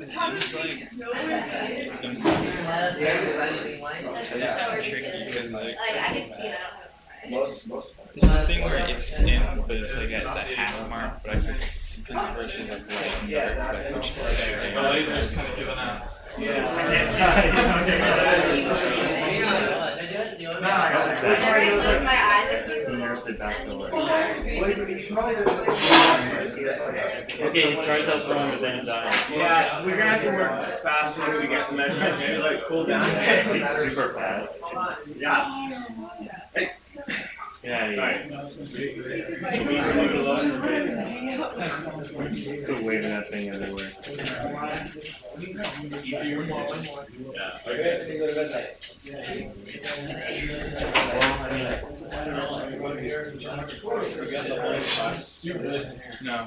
I'm just like, I'm just tricky because like, Like, I can see it. Most, most. there's one thing where it's in, but it's like at the half mark, but I could convert it like right and dark, but I could just like shoot The laser's kind of giving. I close my eyes and you. Here's the back door. Okay, it starts out strong, but then it dies. Yeah, we're gonna have to work fast once we get the measurement, maybe like cool down. It's super fast. Yeah. Yeah, yeah. Could wave that thing everywhere. Well, I mean, No.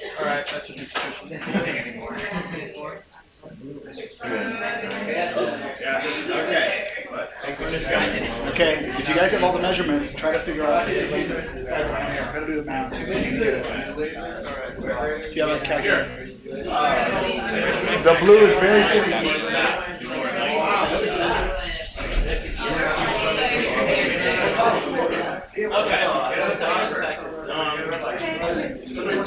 scare. Alright, that should be sufficient. Yeah, okay. Okay, if you guys have all the measurements, try to figure out. Try to do the math. and see if you can get it. If you have a calculator. The blue is very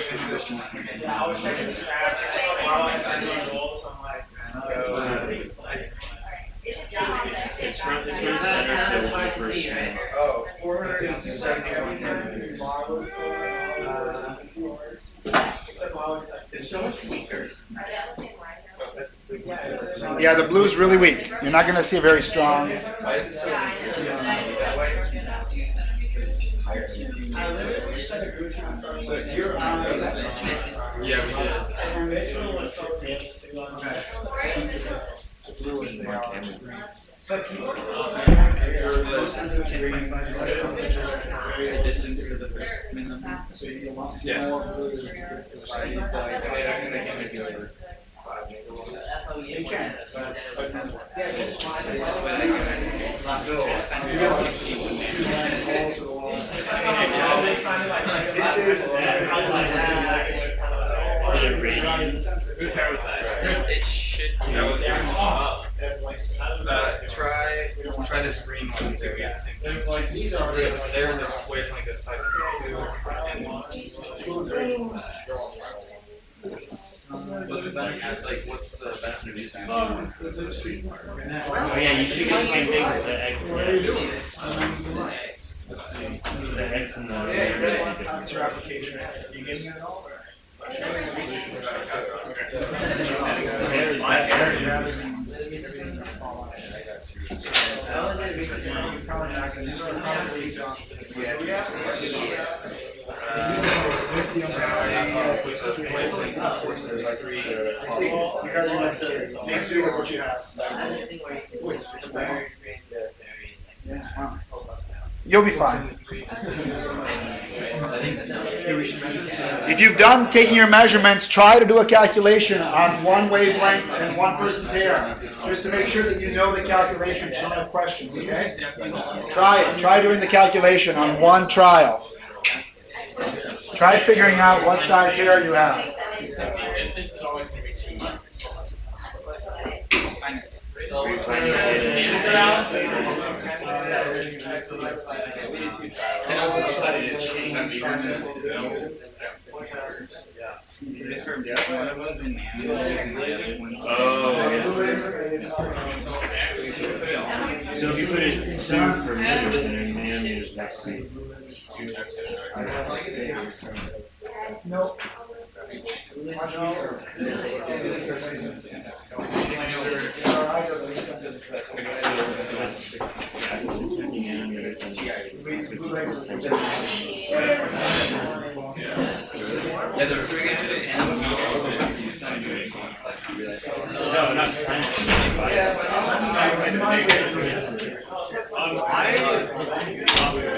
It's from, it's from the center to the first one. Oh, four hundred and seventy-one It's so much weaker. Yeah, the blue's really weak. You're not going to see a very strong. Why But you're on the- Yeah, we did. Mark Hammond. The distance to the first minimum. Yeah. This is. Is it should. Uh, try try this green one. See we get the same three two. What's the benefit? Like, what's the benefit of using? Oh, oh yeah, you should get the same thing with the X. Yeah. The X and the. That's your application. You getting it all? You guys are meant to make do with what you have. You'll be fine. If you've done taking your measurements, try to do a calculation on one wavelength and one person's hair, just to make sure that you know the calculation. The questions, okay? Try it. Try doing the calculation on one trial. Try figuring out what size hair you have. Oh, so if you put it two per meters and then nanometers, that's two. Nope. Yeah, there was three guys and it's not even. No, not trying Other way works.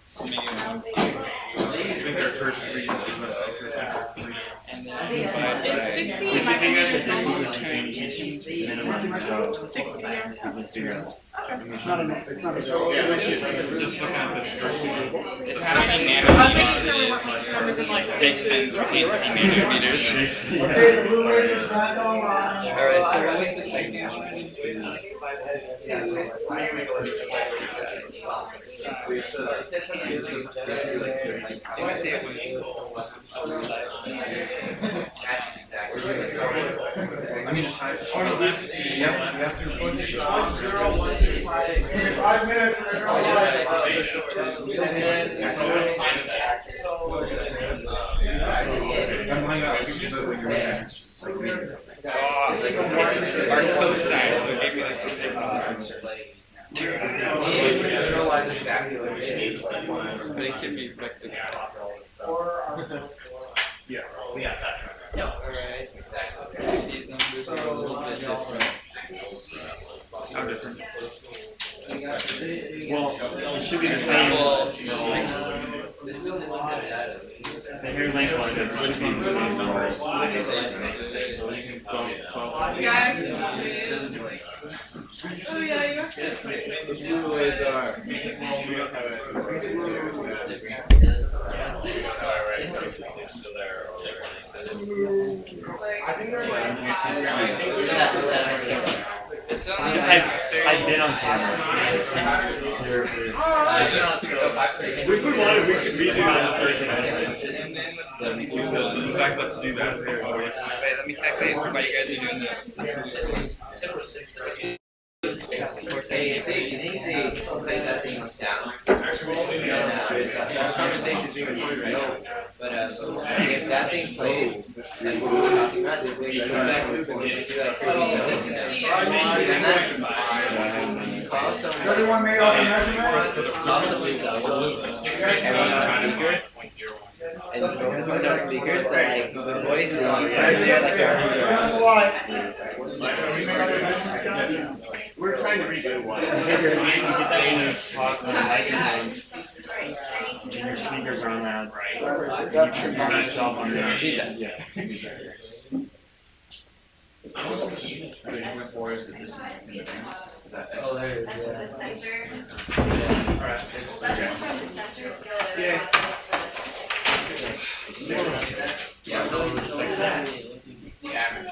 I think our first. It's sixty We should figure out this micrometers. difference between minimum results. We can figure out. It's not a, it's not a. Just looking at this first one. It's counting I'm making sure we weren't mixing numbers in like. Makes sense, we nanometers. Okay, the blue laser's back online. Alright, so what's the second one? I mean, just hide. Yep, you two, five. Minutes. I'm hanging out. We can do it when you're in. Our close side, so it gave me like the same number. But it can be reflected. Alright. These numbers are a little bit different. How different? Well, it should be the same. Well, The hair length line it should be the same numbers. So you can bump, bump. Guys. Oh, yeah, you're. The blue is our. I think they're like. I've, I've been on camera. If we wanted, we could redo this In fact, let's do that. Wait, let me check these while you guys are doing this. If that. But, uh, so if that thing plays, like we loop and do call Has someone. made all the measurements? Call on. And everyone on speaker, the voice You're on the our. line. Have you made all your measurements, guys? We're trying to redo one. You get that when you talk on the microphone, and your speakers are on loud. That- You that- turn yourself on there. Yeah. Oh, there it is, yeah. Alright. Let's just from the center to go. Yeah. Yeah, no, Just like that. the average.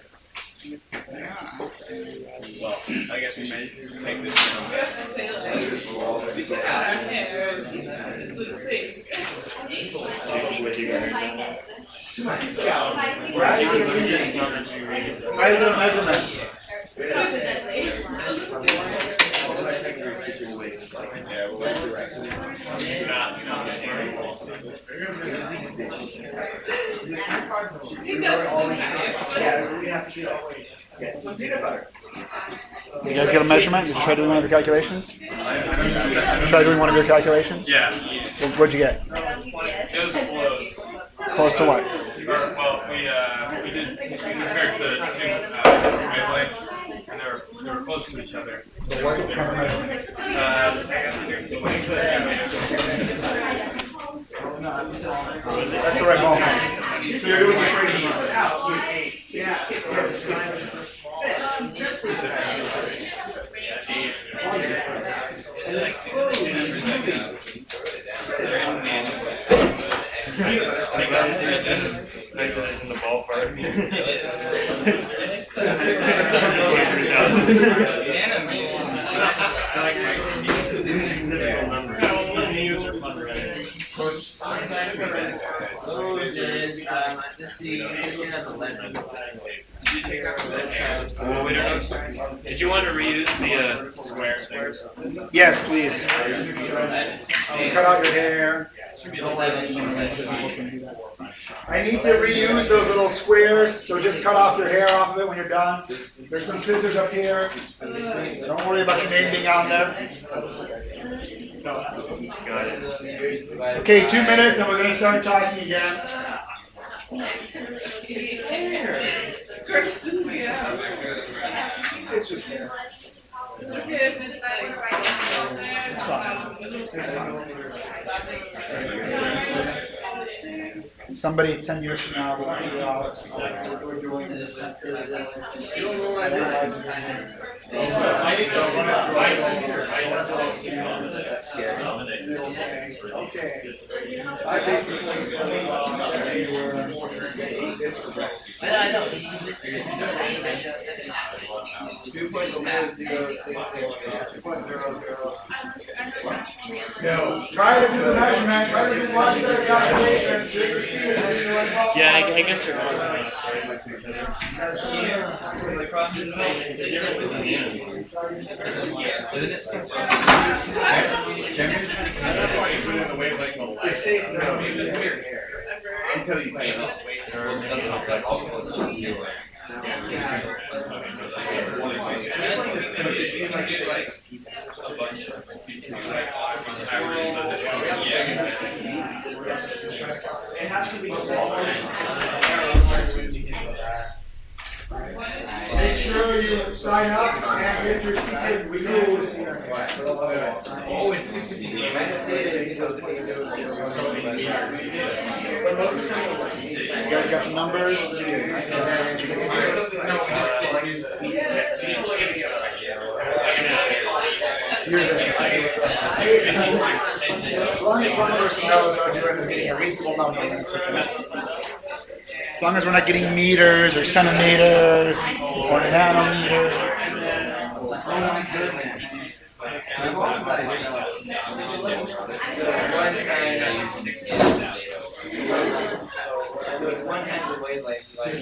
Well, I guess we may take this down. What you got right now? Right? Right, the measurement. You guys get a measurement? Did you try doing one of the calculations? Try doing one of your calculations? Yeah, What- What'd you get? it was close. Close to what? Well, we, uh, we did, we compared the two, uh, wavelengths, and they were, they were close to each other. The wavelength. That's the right moment. So you're doing Nice that it's in the ballpark. Typical number. Oh, it is, just the, yeah, the legend. Well, we don't know. Did you want to reuse the uh, square thing? Yes, please. Cut out your hair. I need to reuse those little squares, so just cut off your hair off of it when you're done. There's some scissors up here. Don't worry about your name being on there. Okay, two minutes and we're gonna start talking again. It's just hair. It's fine. It's fine. Somebody ten years from now will figure out what we're doing. That's scary. Okay. I basically studied that you were I know. Two point zero zero, two point zero zero. No. Try to do the measurement, try to do one set of calculations, just to see if anyone. Yeah, I, I guess they're close enough. That's why you put in the wavelength of light. It says no, it's in your hair. Until you pay enough. It has to be smaller. Make sure you, sign up and get your secret windows. Oh, it's six fifty. You guys got some numbers? And then you get some numbers? You're there. As long as one person knows how to do it and getting a reasonable number, that's okay. As long as we're not getting meters or centimeters or nanometers. Oh my goodness. One time the wavelength divided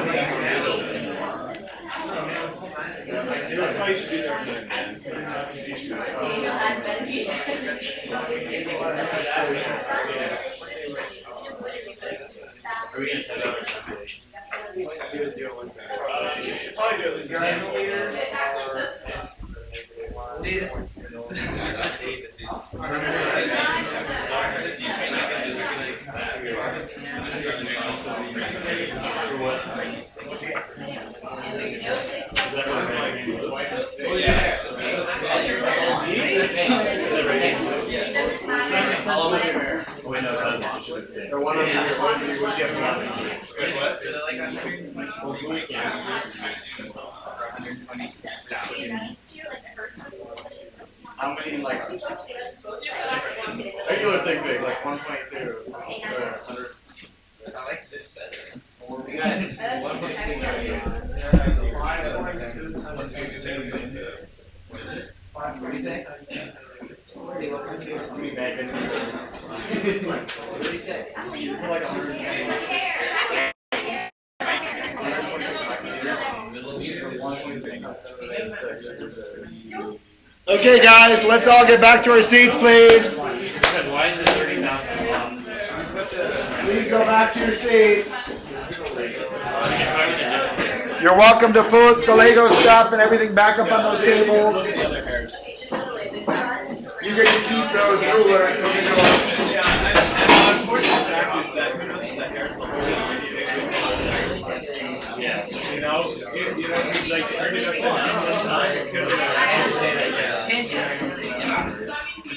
That's you. Are we gonna send out a calculation? Uh, probably do at what do you, what do you have? How many, like, regular thing big, like one point two, or hundred? I like this better. We got one point two million. What Okay, guys, let's all get back to our seats, please. Please go back to your seat. You're welcome to put the Lego stuff and everything back up on those tables. You get to keep those rulers. so you know-. You know, like,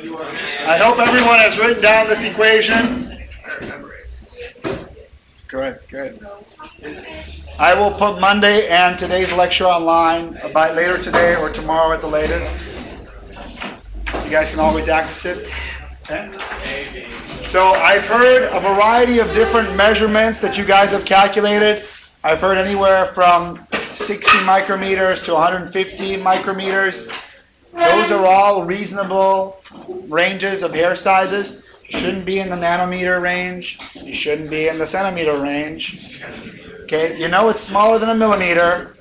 I hope everyone has written down this equation. Good, good. I will put Monday and today's lecture online by later today or tomorrow at the latest. So you guys can always access it. Okay? So I've heard a variety of different measurements that you guys have calculated. I've heard anywhere from 60 micrometers to 150 micrometers. Those are all reasonable ranges of hair sizes. You shouldn't be in the nanometer range. You shouldn't be in the centimeter range. Okay, you know it's smaller than a millimeter,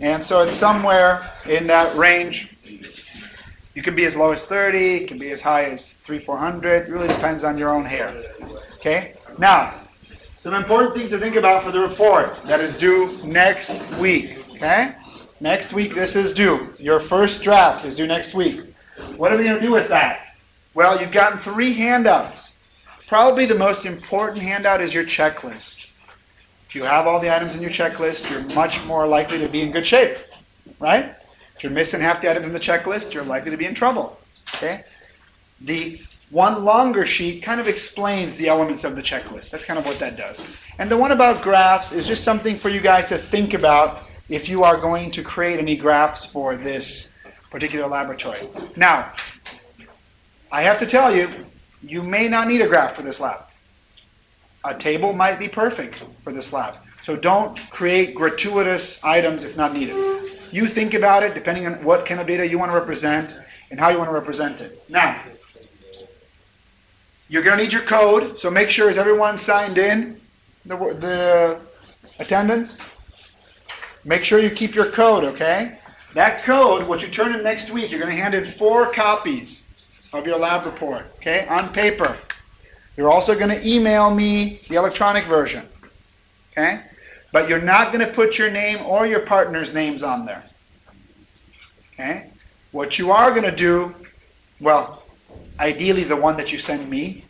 and so it's somewhere in that range. You can be as low as 30, it can be as high as 3, 400. It really depends on your own hair. Okay, now, some important things to think about for the report that is due next week. Okay, next week this is due. Your first draft is due next week. What are we going to do with that? Well, you've gotten three handouts. Probably the most important handout is your checklist. If you have all the items in your checklist, you're much more likely to be in good shape, right? If you're missing half the items in the checklist, you're likely to be in trouble. Okay? The one longer sheet kind of explains the elements of the checklist. That's kind of what that does. And the one about graphs is just something for you guys to think about if you are going to create any graphs for this particular laboratory. Now, I have to tell you, you may not need a graph for this lab. A table might be perfect for this lab. So don't create gratuitous items if not needed. You think about it depending on what kind of data you want to represent and how you want to represent it. Now, you're going to need your code, so make sure is everyone signed in, the, the attendance? Make sure you keep your code, okay? That code, what you turn in next week, you're going to hand in four copies of your lab report, okay, on paper. You're also going to email me the electronic version, okay? But you're not going to put your name or your partner's names on there, okay? What you are going to do, well, ideally the one that you send me,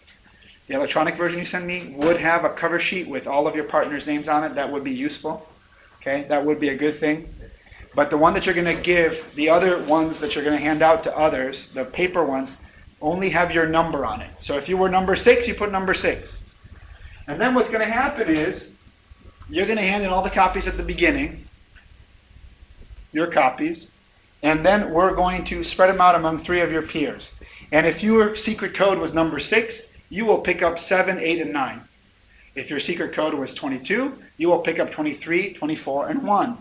the electronic version you send me, would have a cover sheet with all of your partner's names on it. That would be useful. Okay, that would be a good thing. But the one that you're going to give, the other ones that you're going to hand out to others, the paper ones, only have your number on it. So if you were number six, you put number six. And then what's going to happen is you're going to hand in all the copies at the beginning, your copies, and then we're going to spread them out among three of your peers. And if your secret code was number six, you will pick up seven, eight, and nine. If your secret code was 22, you will pick up 23, 24, and 1.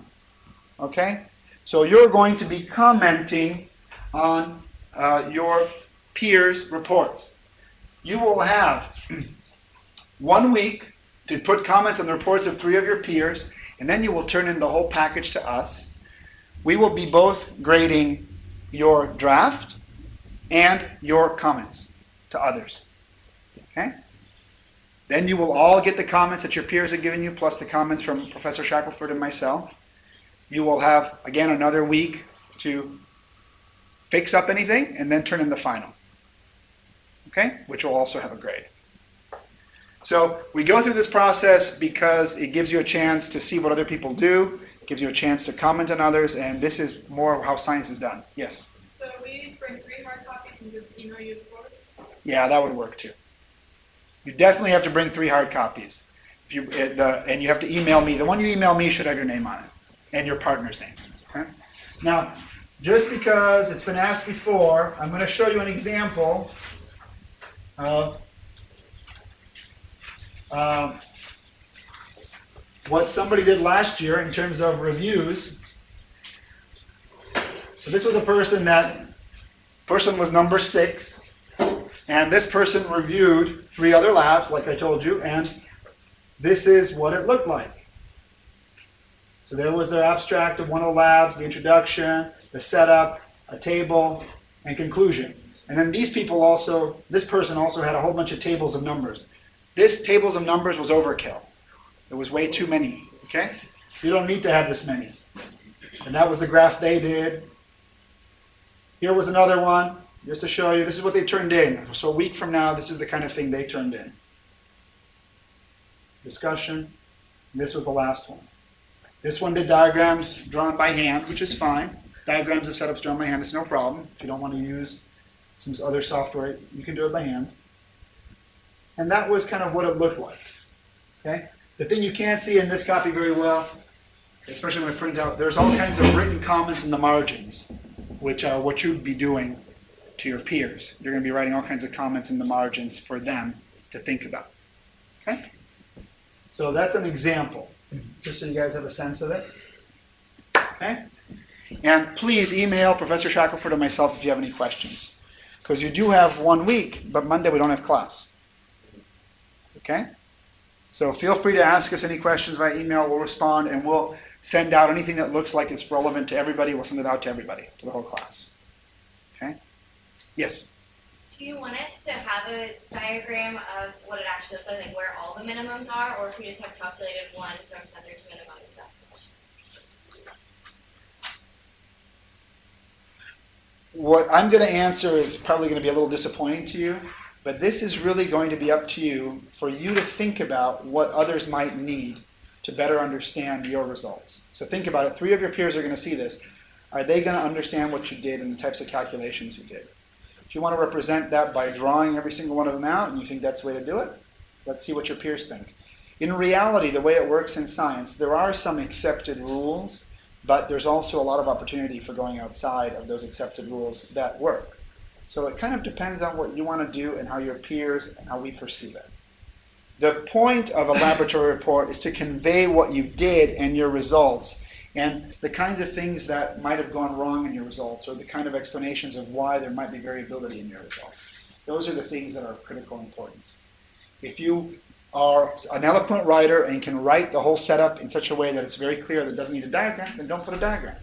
Okay? So you're going to be commenting on uh, your peers' reports. You will have one week to put comments on the reports of three of your peers, and then you will turn in the whole package to us. We will be both grading your draft and your comments to others. Okay? Then you will all get the comments that your peers have given you, plus the comments from Professor Shackelford and myself. You will have, again, another week to fix up anything and then turn in the final. Okay? Which will also have a grade. So we go through this process because it gives you a chance to see what other people do, gives you a chance to comment on others, and this is more how science is done. Yes? So we bring three hard copies and just email you the? Yeah, that would work too. You definitely have to bring three hard copies. If you uh, the, and you have to email me. The one you email me should have your name on it and your partner's names. Okay? Now, just because it's been asked before, I'm going to show you an example of uh, what somebody did last year in terms of reviews. So this was a person that person was number six, and this person reviewed three other labs, like I told you, and this is what it looked like. So there was their abstract of one of the labs, the introduction, the setup, a table, and conclusion. And then these people also, this person also had a whole bunch of tables of numbers. This tables of numbers was overkill. It was way too many. Okay? You don't need to have this many. And that was the graph they did. Here was another one, just to show you. This is what they turned in. So a week from now, this is the kind of thing they turned in. Discussion. This was the last one. This one did diagrams drawn by hand, which is fine. Diagrams of setups drawn by hand is no problem. If you don't want to use some other software, you can do it by hand. And that was kind of what it looked like. Okay? The thing you can't see in this copy very well, especially when I print out, there's all kinds of written comments in the margins, which are what you'd be doing to your peers. You're going to be writing all kinds of comments in the margins for them to think about. Okay? So that's an example, just so you guys have a sense of it. Okay? And please email Professor Shackelford or myself if you have any questions. Because you do have one week, but Monday we don't have class. Okay? So feel free to ask us any questions by email. We'll respond and we'll send out anything that looks like it's relevant to everybody. We'll send it out to everybody, to the whole class. Okay? Yes? Do you want us to have a diagram of what it actually looks like, like where all the minimums are, or if we just have calculated one from center to minimum? What I'm going to answer is probably going to be a little disappointing to you, but this is really going to be up to you for you to think about what others might need to better understand your results. So think about it. Three of your peers are going to see this. Are they going to understand what you did and the types of calculations you did? If you want to represent that by drawing every single one of them out and you think that's the way to do it, let's see what your peers think. In reality, the way it works in science, there are some accepted rules but there's also a lot of opportunity for going outside of those accepted rules that work. So it kind of depends on what you want to do and how your peers and how we perceive it. The point of a laboratory report is to convey what you did and your results and the kinds of things that might have gone wrong in your results or the kind of explanations of why there might be variability in your results. Those are the things that are of critical importance. If you are an eloquent writer and can write the whole setup in such a way that it's very clear that it doesn't need a diagram, then don't put a diagram.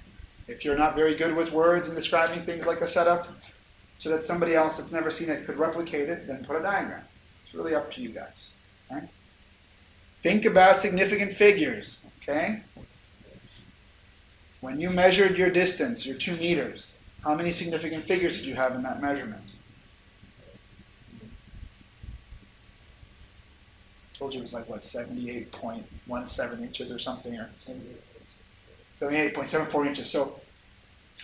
If you're not very good with words and describing things like a setup, so that somebody else that's never seen it could replicate it, then put a diagram. It's really up to you guys. Okay? Think about significant figures. Okay? When you measured your distance, your two meters, how many significant figures did you have in that measurement? I told you it was like what 78.17 inches or something or 78.74 inches. So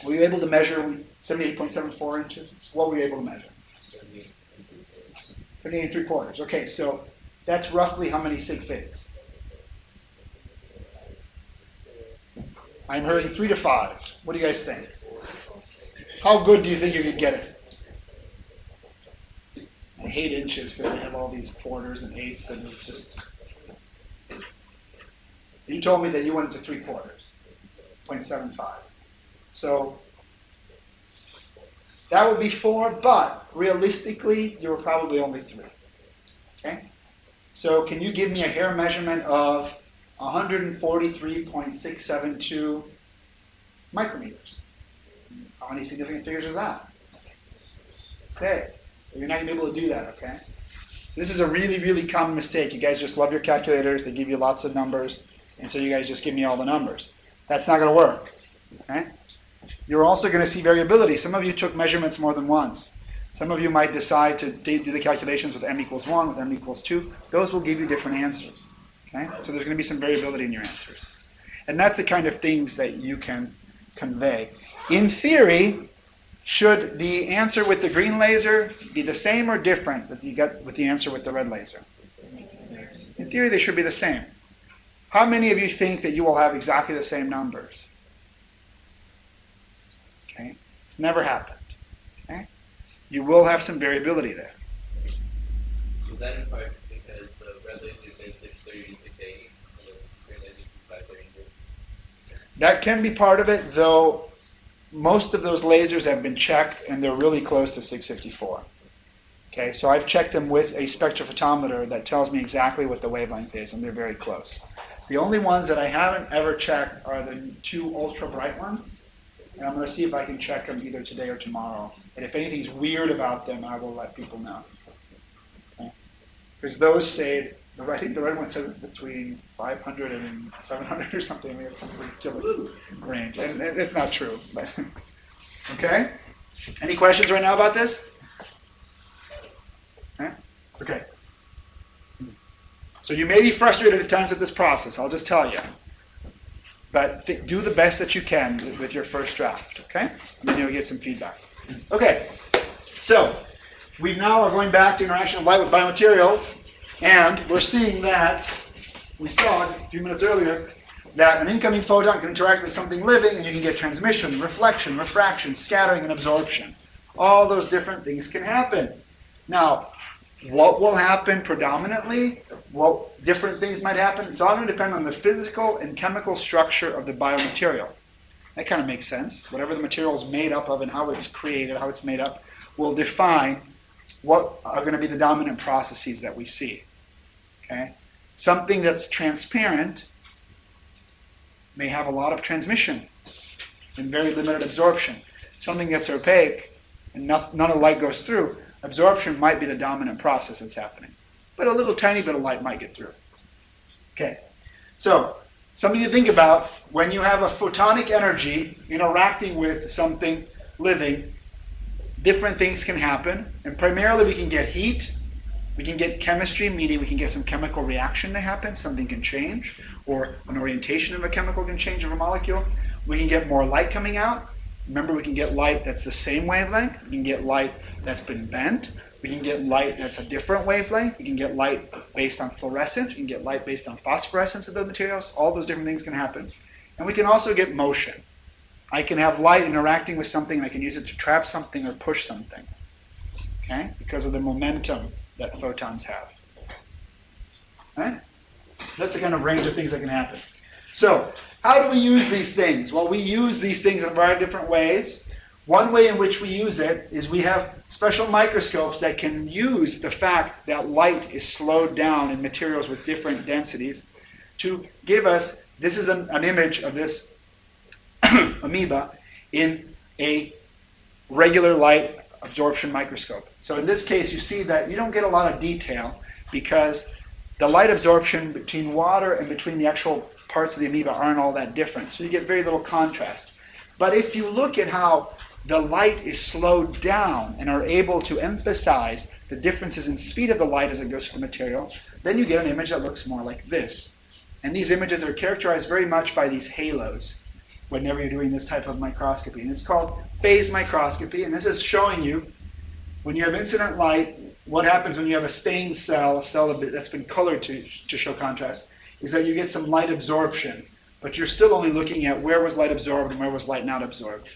were you able to measure 78.74 inches? What were you able to measure? 78 and three quarters. Okay, so that's roughly how many sig figs? I'm hearing three to five. What do you guys think? How good do you think you could get it? I hate inches because they have all these quarters and eighths, and it's just. You told me that you went to three quarters, 0.75. So that would be four, but realistically, you were probably only three. Okay? So can you give me a hair measurement of 143.672 micrometers? How many significant figures is that? Six. You're not going to be able to do that, okay? This is a really, really common mistake. You guys just love your calculators. They give you lots of numbers, and so you guys just give me all the numbers. That's not going to work, okay? You're also going to see variability. Some of you took measurements more than once. Some of you might decide to do the calculations with m equals 1, with m equals 2. Those will give you different answers, okay? So there's going to be some variability in your answers. And that's the kind of things that you can convey. In theory, should the answer with the green laser be the same or different that you get with the answer with the red laser? In theory, they should be the same. How many of you think that you will have exactly the same numbers? Okay, it's never happened. Okay, you will have some variability there that in part because the red laser says 630 to 680, and the green laser is 530? That can be part of it, though most of those lasers have been checked and they're really close to 654. Okay, so I've checked them with a spectrophotometer that tells me exactly what the wavelength is, and they're very close. The only ones that I haven't ever checked are the two ultra bright ones, and I'm going to see if I can check them either today or tomorrow. And if anything's weird about them, I will let people know. Because okay? those say, I think the red one says it's between 500 and 700 or something. I mean, it's some ridiculous range, and it's not true. But okay. Any questions right now about this? Okay. So you may be frustrated at times at this process. I'll just tell you. But th- do the best that you can with, with your first draft. Okay. And then you'll get some feedback. Okay. So we now are going back to interaction of light with biomaterials. And we're seeing that, we saw a few minutes earlier, that an incoming photon can interact with something living and you can get transmission, reflection, refraction, scattering, and absorption. All those different things can happen. Now, what will happen predominantly, what different things might happen, it's all going to depend on the physical and chemical structure of the biomaterial. That kind of makes sense. Whatever the material is made up of and how it's created, how it's made up, will define what are going to be the dominant processes that we see. Okay? Something that's transparent may have a lot of transmission and very limited absorption. Something that's opaque and none of the light goes through, absorption might be the dominant process that's happening. But a little tiny bit of light might get through. Okay. So, something to think about when you have a photonic energy interacting with something living, different things can happen. And primarily we can get heat we can get chemistry, meaning we can get some chemical reaction to happen, something can change, or an orientation of a chemical can change of a molecule. We can get more light coming out. Remember, we can get light that's the same wavelength. We can get light that's been bent. We can get light that's a different wavelength. We can get light based on fluorescence. We can get light based on phosphorescence of the materials. All those different things can happen. And we can also get motion. I can have light interacting with something and I can use it to trap something or push something. Okay? Because of the momentum that photons have. Right? That's the kind of range of things that can happen. So, how do we use these things? Well, we use these things in a variety of different ways. One way in which we use it is we have special microscopes that can use the fact that light is slowed down in materials with different densities to give us this is an, an image of this amoeba in a regular light absorption microscope. So in this case, you see that you don't get a lot of detail because the light absorption between water and between the actual parts of the amoeba aren't all that different. So you get very little contrast. But if you look at how the light is slowed down and are able to emphasize the differences in speed of the light as it goes through the material, then you get an image that looks more like this. And these images are characterized very much by these halos whenever you're doing this type of microscopy. And it's called phase microscopy. And this is showing you when you have incident light, what happens when you have a stained cell, a cell that's been colored to, to show contrast, is that you get some light absorption. But you're still only looking at where was light absorbed and where was light not absorbed.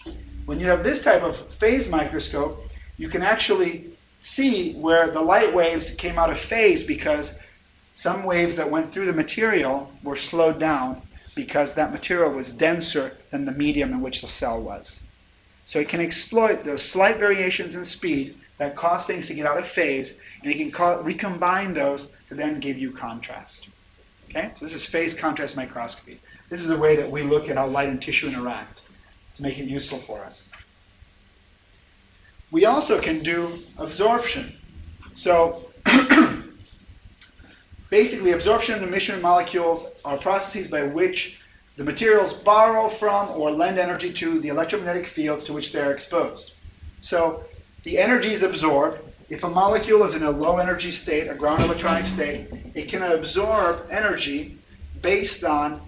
When you have this type of phase microscope, you can actually see where the light waves came out of phase because some waves that went through the material were slowed down because that material was denser than the medium in which the cell was. So it can exploit those slight variations in speed that cause things to get out of phase, and it can call, recombine those to then give you contrast. Okay? So this is phase contrast microscopy. This is a way that we look at how light and tissue interact to make it useful for us. We also can do absorption. So basically, absorption and emission molecules are processes by which the materials borrow from or lend energy to the electromagnetic fields to which they are exposed. So the energy is absorbed. If a molecule is in a low energy state, a ground electronic state, it can absorb energy based on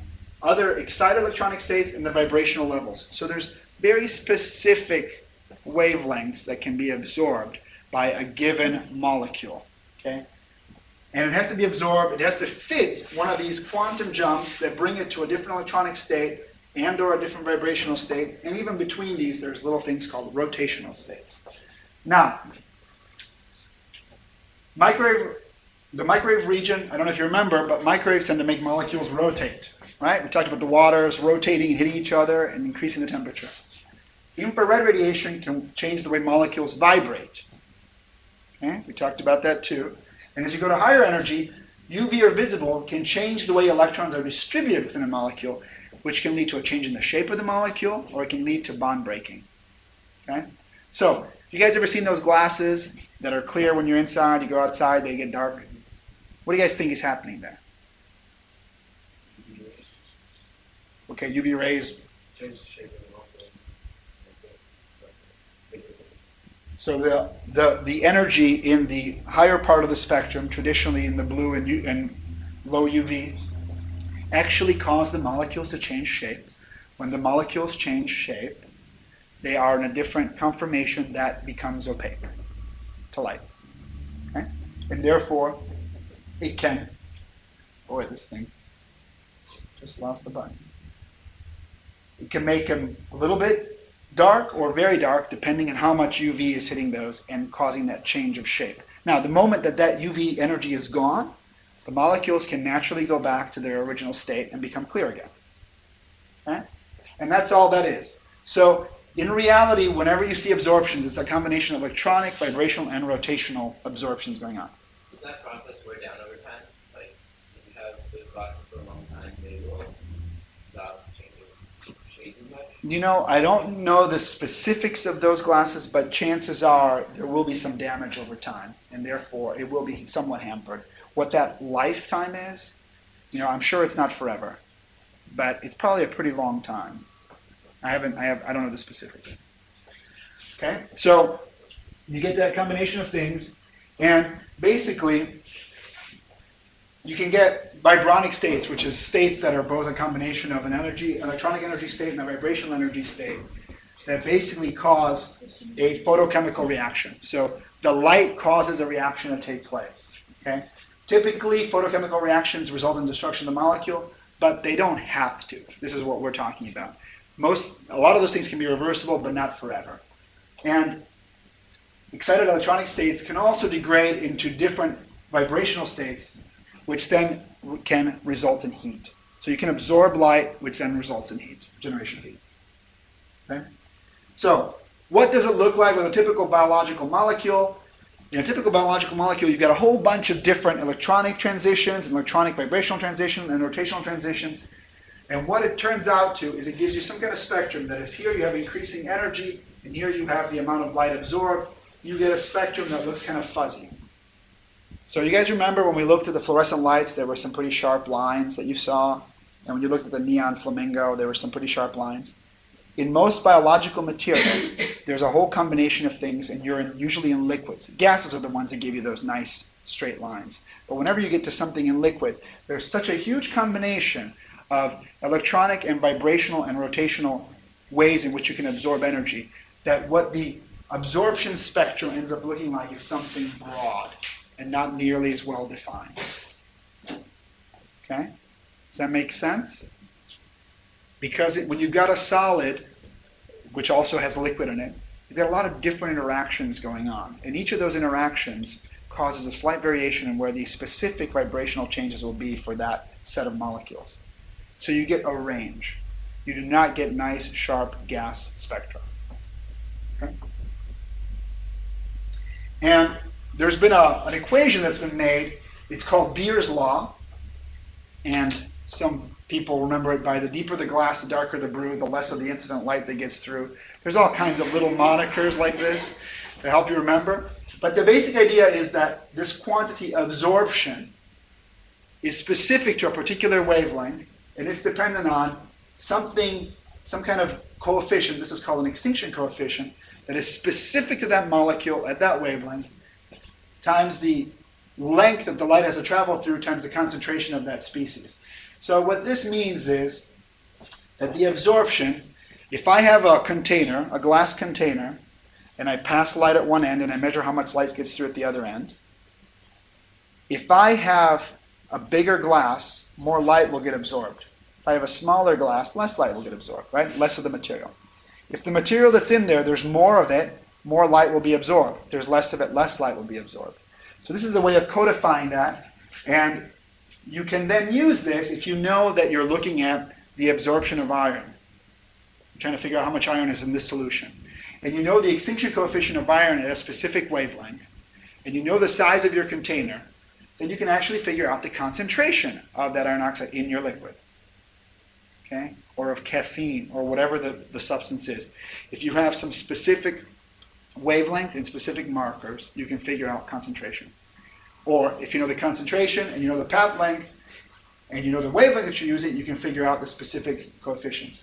other excited electronic states and the vibrational levels. So there's very specific wavelengths that can be absorbed by a given molecule. Okay? And it has to be absorbed, it has to fit one of these quantum jumps that bring it to a different electronic state and or a different vibrational state. And even between these, there's little things called rotational states. Now, microwave, the microwave region, I don't know if you remember, but microwaves tend to make molecules rotate right? We talked about the waters rotating and hitting each other and increasing the temperature. Infrared radiation can change the way molecules vibrate. Okay? We talked about that too. And as you go to higher energy, UV or visible can change the way electrons are distributed within a molecule, which can lead to a change in the shape of the molecule or it can lead to bond breaking. Okay? So, you guys ever seen those glasses that are clear when you're inside, you go outside, they get dark? What do you guys think is happening there? Okay, UV rays. So the, the, the energy in the higher part of the spectrum, traditionally in the blue and, U, and low UV, actually cause the molecules to change shape. When the molecules change shape, they are in a different conformation that becomes opaque to light. Okay? And therefore, it can, boy, this thing just lost the button. It can make them a little bit dark or very dark, depending on how much UV is hitting those and causing that change of shape. Now, the moment that that UV energy is gone, the molecules can naturally go back to their original state and become clear again. Okay? And that's all that is. So, in reality, whenever you see absorptions, it's a combination of electronic, vibrational, and rotational absorptions going on. That process wear down over time? Like, if you have the clock for a long time, they will stop changing shades as much? You know, I don't know the specifics of those glasses, but chances are there will be some damage over time, and therefore it will be somewhat hampered. What that lifetime is, you know, I'm sure it's not forever, but it's probably a pretty long time. I haven't, I have, I don't know the specifics. Okay, so you get that combination of things, and basically you can get vibronic states, which is states that are both a combination of an energy, electronic energy state and a vibrational energy state that basically cause a photochemical reaction. So the light causes a reaction to take place. Okay? Typically, photochemical reactions result in destruction of the molecule, but they don't have to. This is what we're talking about. Most, a lot of those things can be reversible, but not forever. And excited electronic states can also degrade into different vibrational states, which then can result in heat. So you can absorb light, which then results in heat, generation of heat. Okay? So, what does it look like with a typical biological molecule? In a typical biological molecule, you've got a whole bunch of different electronic transitions, electronic vibrational transitions, and rotational transitions. And what it turns out to is it gives you some kind of spectrum that if here you have increasing energy and here you have the amount of light absorbed, you get a spectrum that looks kind of fuzzy. So you guys remember when we looked at the fluorescent lights, there were some pretty sharp lines that you saw. And when you looked at the neon flamingo, there were some pretty sharp lines. In most biological materials, there's a whole combination of things, and you're in, usually in liquids. Gases are the ones that give you those nice straight lines. But whenever you get to something in liquid, there's such a huge combination of electronic and vibrational and rotational ways in which you can absorb energy that what the absorption spectrum ends up looking like is something broad and not nearly as well defined. Okay? Does that make sense? Because it, when you've got a solid, which also has liquid in it, you've got a lot of different interactions going on. And each of those interactions causes a slight variation in where the specific vibrational changes will be for that set of molecules. So you get a range. You do not get nice, sharp gas spectra. Okay? And there's been a, an equation that's been made. It's called Beer's law. And some people remember it by the deeper the glass, the darker the brew, the less of the incident light that gets through. There's all kinds of little monikers like this to help you remember. But the basic idea is that this quantity absorption is specific to a particular wavelength, and it's dependent on something, some kind of coefficient, this is called an extinction coefficient, that is specific to that molecule at that wavelength, times the length that the light has to travel through times the concentration of that species. So what this means is that the absorption, if I have a container, a glass container, and I pass light at one end and I measure how much light gets through at the other end, if I have a bigger glass, more light will get absorbed. If I have a smaller glass, less light will get absorbed, right? Less of the material. If the material that's in there, there's more of it, more light will be absorbed. If there's less of it, less light will be absorbed. So this is a way of codifying that. And you can then use this if you know that you're looking at the absorption of iron. You're trying to figure out how much iron is in this solution. And you know the extinction coefficient of iron at a specific wavelength. And you know the size of your container. Then you can actually figure out the concentration of that iron oxide in your liquid. Okay? Or of caffeine, or whatever the, the substance is. If you have some specific wavelength and specific markers, you can figure out concentration. Or if you know the concentration and you know the path length and you know the wavelength that you're using, you can figure out the specific coefficients.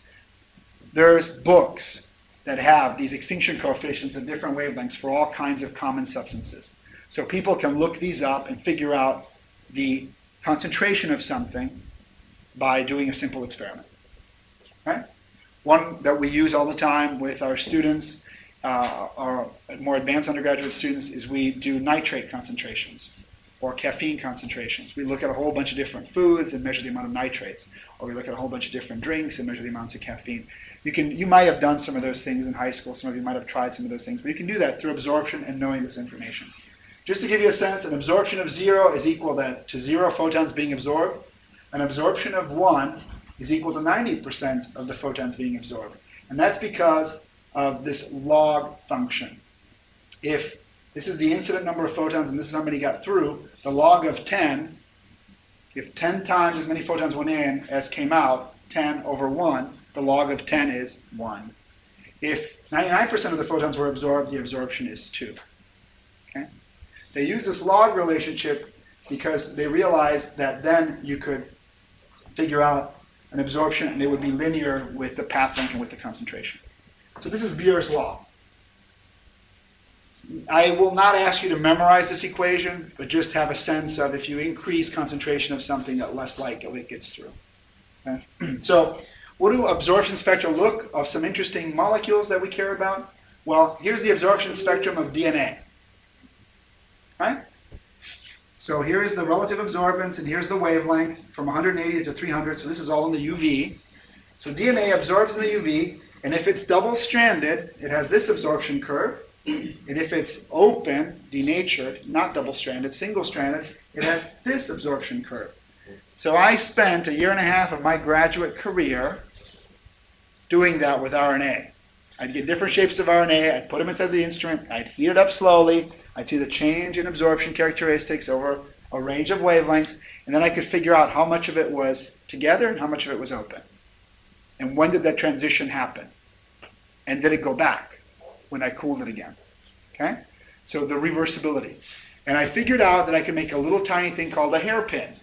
There's books that have these extinction coefficients at different wavelengths for all kinds of common substances. So people can look these up and figure out the concentration of something by doing a simple experiment. Right? One that we use all the time with our students, uh, our more advanced undergraduate students, is we do nitrate concentrations or caffeine concentrations. We look at a whole bunch of different foods and measure the amount of nitrates, or we look at a whole bunch of different drinks and measure the amounts of caffeine. You can, you might have done some of those things in high school. Some of you might have tried some of those things, but you can do that through absorption and knowing this information. Just to give you a sense, an absorption of zero is equal to zero photons being absorbed. An absorption of one is equal to 90% of the photons being absorbed. And that's because of this log function. If this is the incident number of photons and this is how many got through, the log of 10, if 10 times as many photons went in as came out, 10 over 1, the log of 10 is 1. If 99% of the photons were absorbed, the absorption is 2. Okay? They use this log relationship because they realized that then you could figure out an absorption and it would be linear with the path length and with the concentration. So this is Beer's law. I will not ask you to memorize this equation, but just have a sense of if you increase concentration of something, that less light gets through. Okay? so what do absorption spectra look of some interesting molecules that we care about? Well, here's the absorption spectrum of DNA. Right? So here is the relative absorbance, and here's the wavelength from 180 to 300. So this is all in the UV. So DNA absorbs in the UV, and if it's double-stranded, it has this absorption curve. And if it's open, denatured, not double-stranded, single-stranded, it has this absorption curve. So I spent a year and a half of my graduate career doing that with RNA. I'd get different shapes of RNA, I'd put them inside the instrument, I'd heat it up slowly, I'd see the change in absorption characteristics over a range of wavelengths, and then I could figure out how much of it was together and how much of it was open. And when did that transition happen? And did it go back when I cooled it again? Okay? So the reversibility. And I figured out that I could make a little tiny thing called a hairpin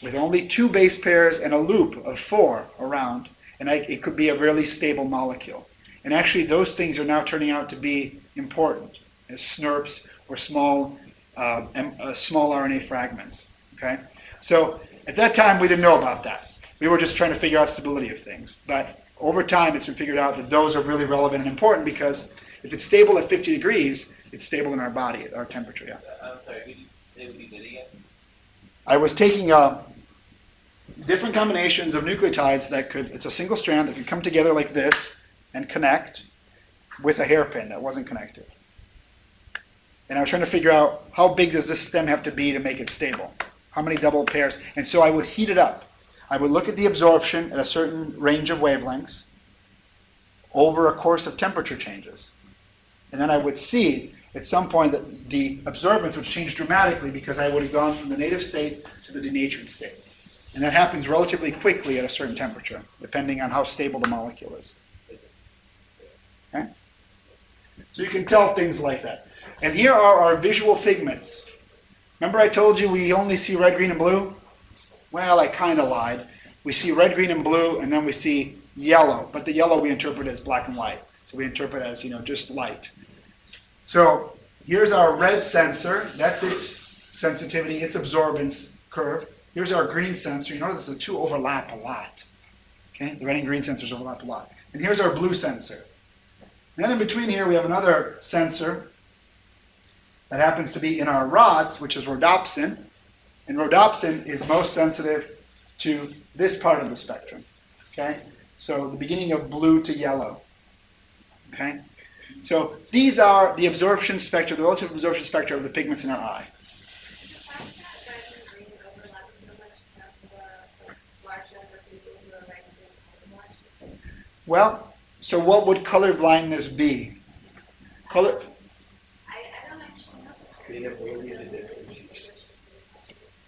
with only two base pairs and a loop of four around, and I, it could be a really stable molecule. And actually, those things are now turning out to be important as SNRPs or small, uh, uh, small RNA fragments. Okay, so at that time we didn't know about that. We were just trying to figure out stability of things. But over time, it's been figured out that those are really relevant and important because if it's stable at 50 degrees, it's stable in our body at our temperature. Yeah. I'm sorry, they would be again? I was taking uh, different combinations of nucleotides that could, it's a single strand that could come together like this and connect with a hairpin that wasn't connected. And I was trying to figure out how big does this stem have to be to make it stable? How many double pairs? And so I would heat it up. I would look at the absorption at a certain range of wavelengths over a course of temperature changes. And then I would see at some point that the absorbance would change dramatically because I would have gone from the native state to the denatured state. And that happens relatively quickly at a certain temperature, depending on how stable the molecule is. Okay? So you can tell things like that. And here are our visual pigments. Remember I told you we only see red, green, and blue? Well, I kind of lied. We see red, green, and blue, and then we see yellow. But the yellow we interpret as black and white. So we interpret as, you know, just light. So here's our red sensor. That's its sensitivity, its absorbance curve. Here's our green sensor. You notice the two overlap a lot. Okay, the red and green sensors overlap a lot. And here's our blue sensor. And then in between here we have another sensor that happens to be in our rods, which is rhodopsin. And rhodopsin is most sensitive to this part of the spectrum. Okay, so the beginning of blue to yellow. Okay, so these are the absorption spectra, the relative absorption spectra of the pigments in our eye. Well, so what would color blindness be? Color.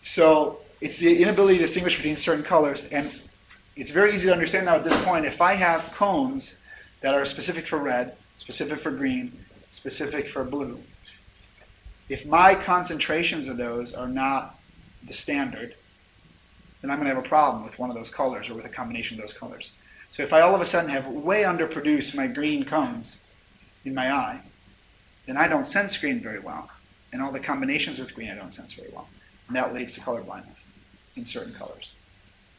So it's the inability to distinguish between certain colors, and it's very easy to understand now at this point. If I have cones that are specific for red, specific for green, specific for blue, if my concentrations of those are not the standard, then I'm going to have a problem with one of those colors or with a combination of those colors. So if I all of a sudden have way underproduced my green cones in my eye, then I don't sense green very well. And all the combinations with green I don't sense very well. And that leads to color blindness in certain colors.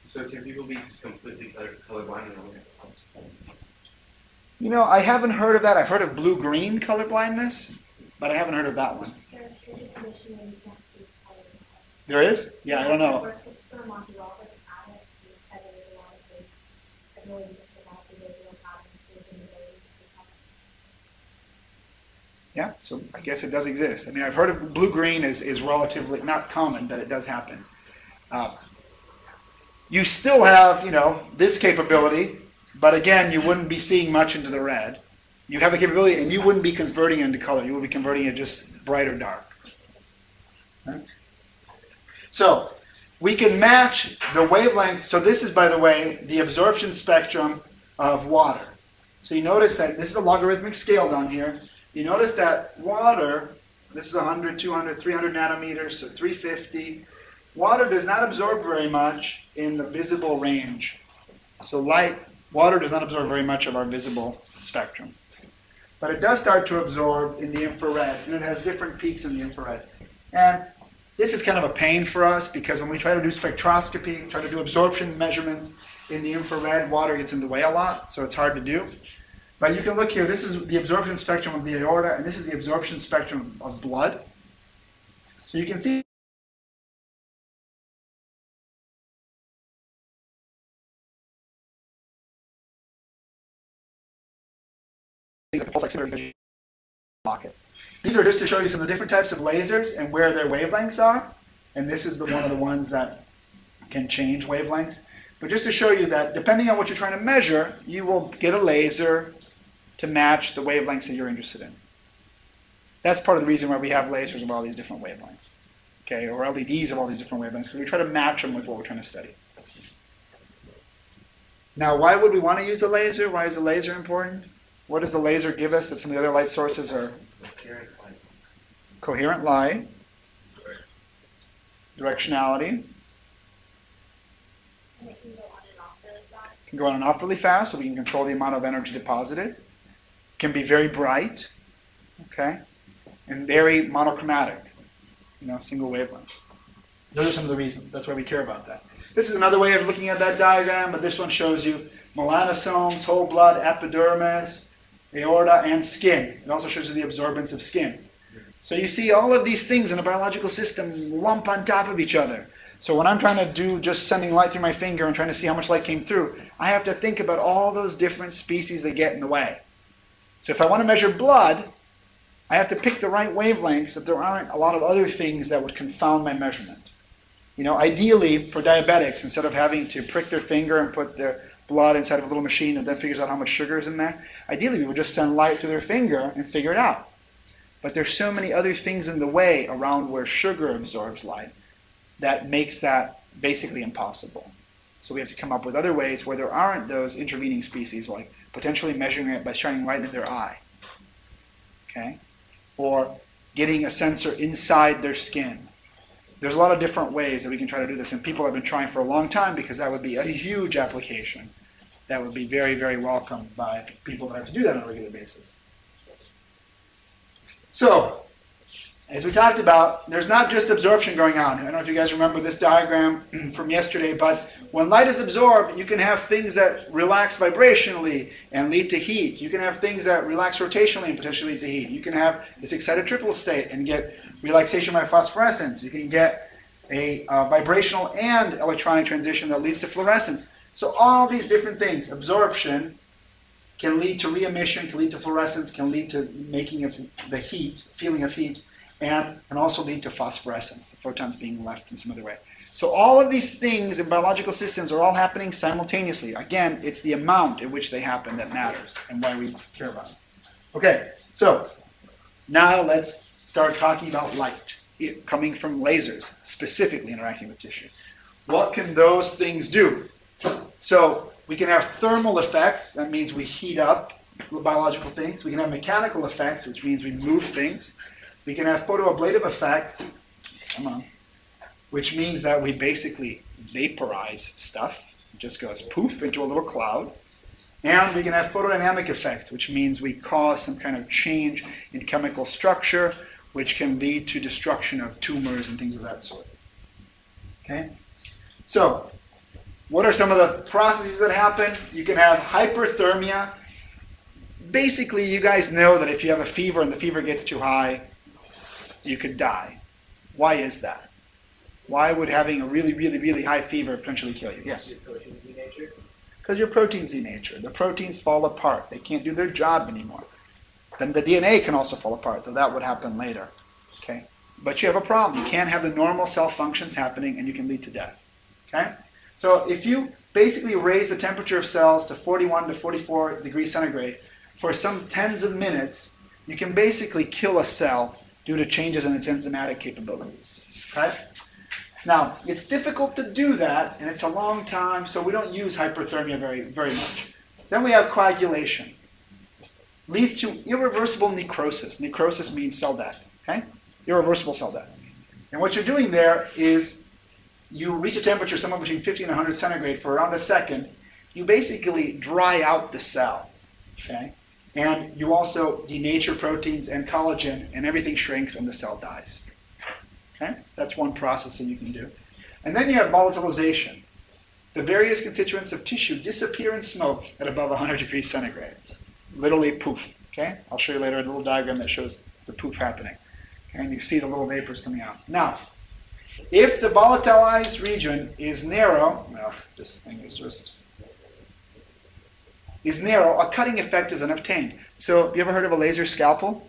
So can people be just completely color colorblind and only have colors? You know, I haven't heard of that. I've heard of blue-green color blindness, but I haven't heard of that one. There is? Yeah, I don't know. Yeah, so I guess it does exist. I mean, I've heard of blue green is, is relatively not common, but it does happen. Uh, you still have, you know, this capability, but again, you wouldn't be seeing much into the red. You have the capability, and you wouldn't be converting into color. You would be converting it just bright or dark. Okay? So we can match the wavelength. So this is, by the way, the absorption spectrum of water. So you notice that this is a logarithmic scale down here. You notice that water, this is 100, 200, 300 nanometers, so 350. Water does not absorb very much in the visible range. So light, water does not absorb very much of our visible spectrum. But it does start to absorb in the infrared, and it has different peaks in the infrared. And this is kind of a pain for us because when we try to do spectroscopy, try to do absorption measurements in the infrared, water gets in the way a lot, so it's hard to do. But you can look here. This is the absorption spectrum of the aorta, and this is the absorption spectrum of blood. So you can see. These are just to show you some of the different types of lasers and where their wavelengths are. And this is the one of the ones that can change wavelengths. But just to show you that depending on what you're trying to measure, you will get a laser to match the wavelengths that you're interested in. That's part of the reason why we have lasers of all these different wavelengths. Okay, or LEDs of all these different wavelengths, because we try to match them with what we're trying to study. Now, why would we want to use a laser? Why is a laser important? What does the laser give us that some of the other light sources are coherent light, directionality, can go on and off really fast, so we can control the amount of energy deposited. Can be very bright, okay, and very monochromatic, you know, single wavelengths. Those are some of the reasons. That's why we care about that. This is another way of looking at that diagram, but this one shows you melanosomes, whole blood, epidermis, aorta, and skin. It also shows you the absorbance of skin. So you see all of these things in a biological system lump on top of each other. So when I'm trying to do just sending light through my finger and trying to see how much light came through, I have to think about all those different species that get in the way. So if I want to measure blood, I have to pick the right wavelengths that there aren't a lot of other things that would confound my measurement. You know, ideally for diabetics, instead of having to prick their finger and put their blood inside of a little machine that then figures out how much sugar is in there, ideally we would just send light through their finger and figure it out. But there's so many other things in the way around where sugar absorbs light that makes that basically impossible. So we have to come up with other ways where there aren't those intervening species, like potentially measuring it by shining light in their eye. Okay? Or getting a sensor inside their skin. There's a lot of different ways that we can try to do this, and people have been trying for a long time because that would be a huge application that would be very, very welcome by people that have to do that on a regular basis. So, as we talked about, there's not just absorption going on. I don't know if you guys remember this diagram from yesterday, but when light is absorbed, you can have things that relax vibrationally and lead to heat. You can have things that relax rotationally and potentially lead to heat. You can have this excited triplet state and get relaxation by phosphorescence. You can get a uh, vibrational and electronic transition that leads to fluorescence. So all these different things, absorption can lead to re-emission, can lead to fluorescence, can lead to making of the heat, feeling of heat, and can also lead to phosphorescence, the photons being left in some other way. So all of these things in biological systems are all happening simultaneously. Again, it's the amount in which they happen that matters and why we care about them. Okay, so now let's start talking about light it, coming from lasers, specifically interacting with tissue. What can those things do? So we can have thermal effects, that means we heat up biological things. We can have mechanical effects, which means we move things. We can have photoablative effects, come on, which means that we basically vaporize stuff. It just goes poof into a little cloud. And we can have photodynamic effects, which means we cause some kind of change in chemical structure, which can lead to destruction of tumors and things of that sort. Okay? So, what are some of the processes that happen? You can have hyperthermia. Basically, you guys know that if you have a fever and the fever gets too high, you could die. Why is that? Why would having a really, really, really high fever potentially kill you? Yes? Because your proteins denature. The proteins fall apart. They can't do their job anymore. Then the DNA can also fall apart, though that would happen later. Okay? But you have a problem. You can't have the normal cell functions happening and you can lead to death. Okay? So if you basically raise the temperature of cells to 41 to 44 degrees centigrade for some tens of minutes, you can basically kill a cell due to changes in its enzymatic capabilities. Okay? Now, it's difficult to do that, and it's a long time, so we don't use hyperthermia very, very much. Then we have coagulation. Leads to irreversible necrosis. Necrosis means cell death. Okay? Irreversible cell death. And what you're doing there is you reach a temperature somewhere between 50 and 100 centigrade for around a second. You basically dry out the cell. Okay? And you also denature proteins and collagen, and everything shrinks and the cell dies. Okay? That's one process that you can do. And then you have volatilization. The various constituents of tissue disappear in smoke at above 100 degrees centigrade. Literally poof. Okay? I'll show you later a little diagram that shows the poof happening. Okay? And you see the little vapors coming out. Now, if the volatilized region is narrow, well, this thing is just is narrow, a cutting effect is unobtained. So, have you ever heard of a laser scalpel?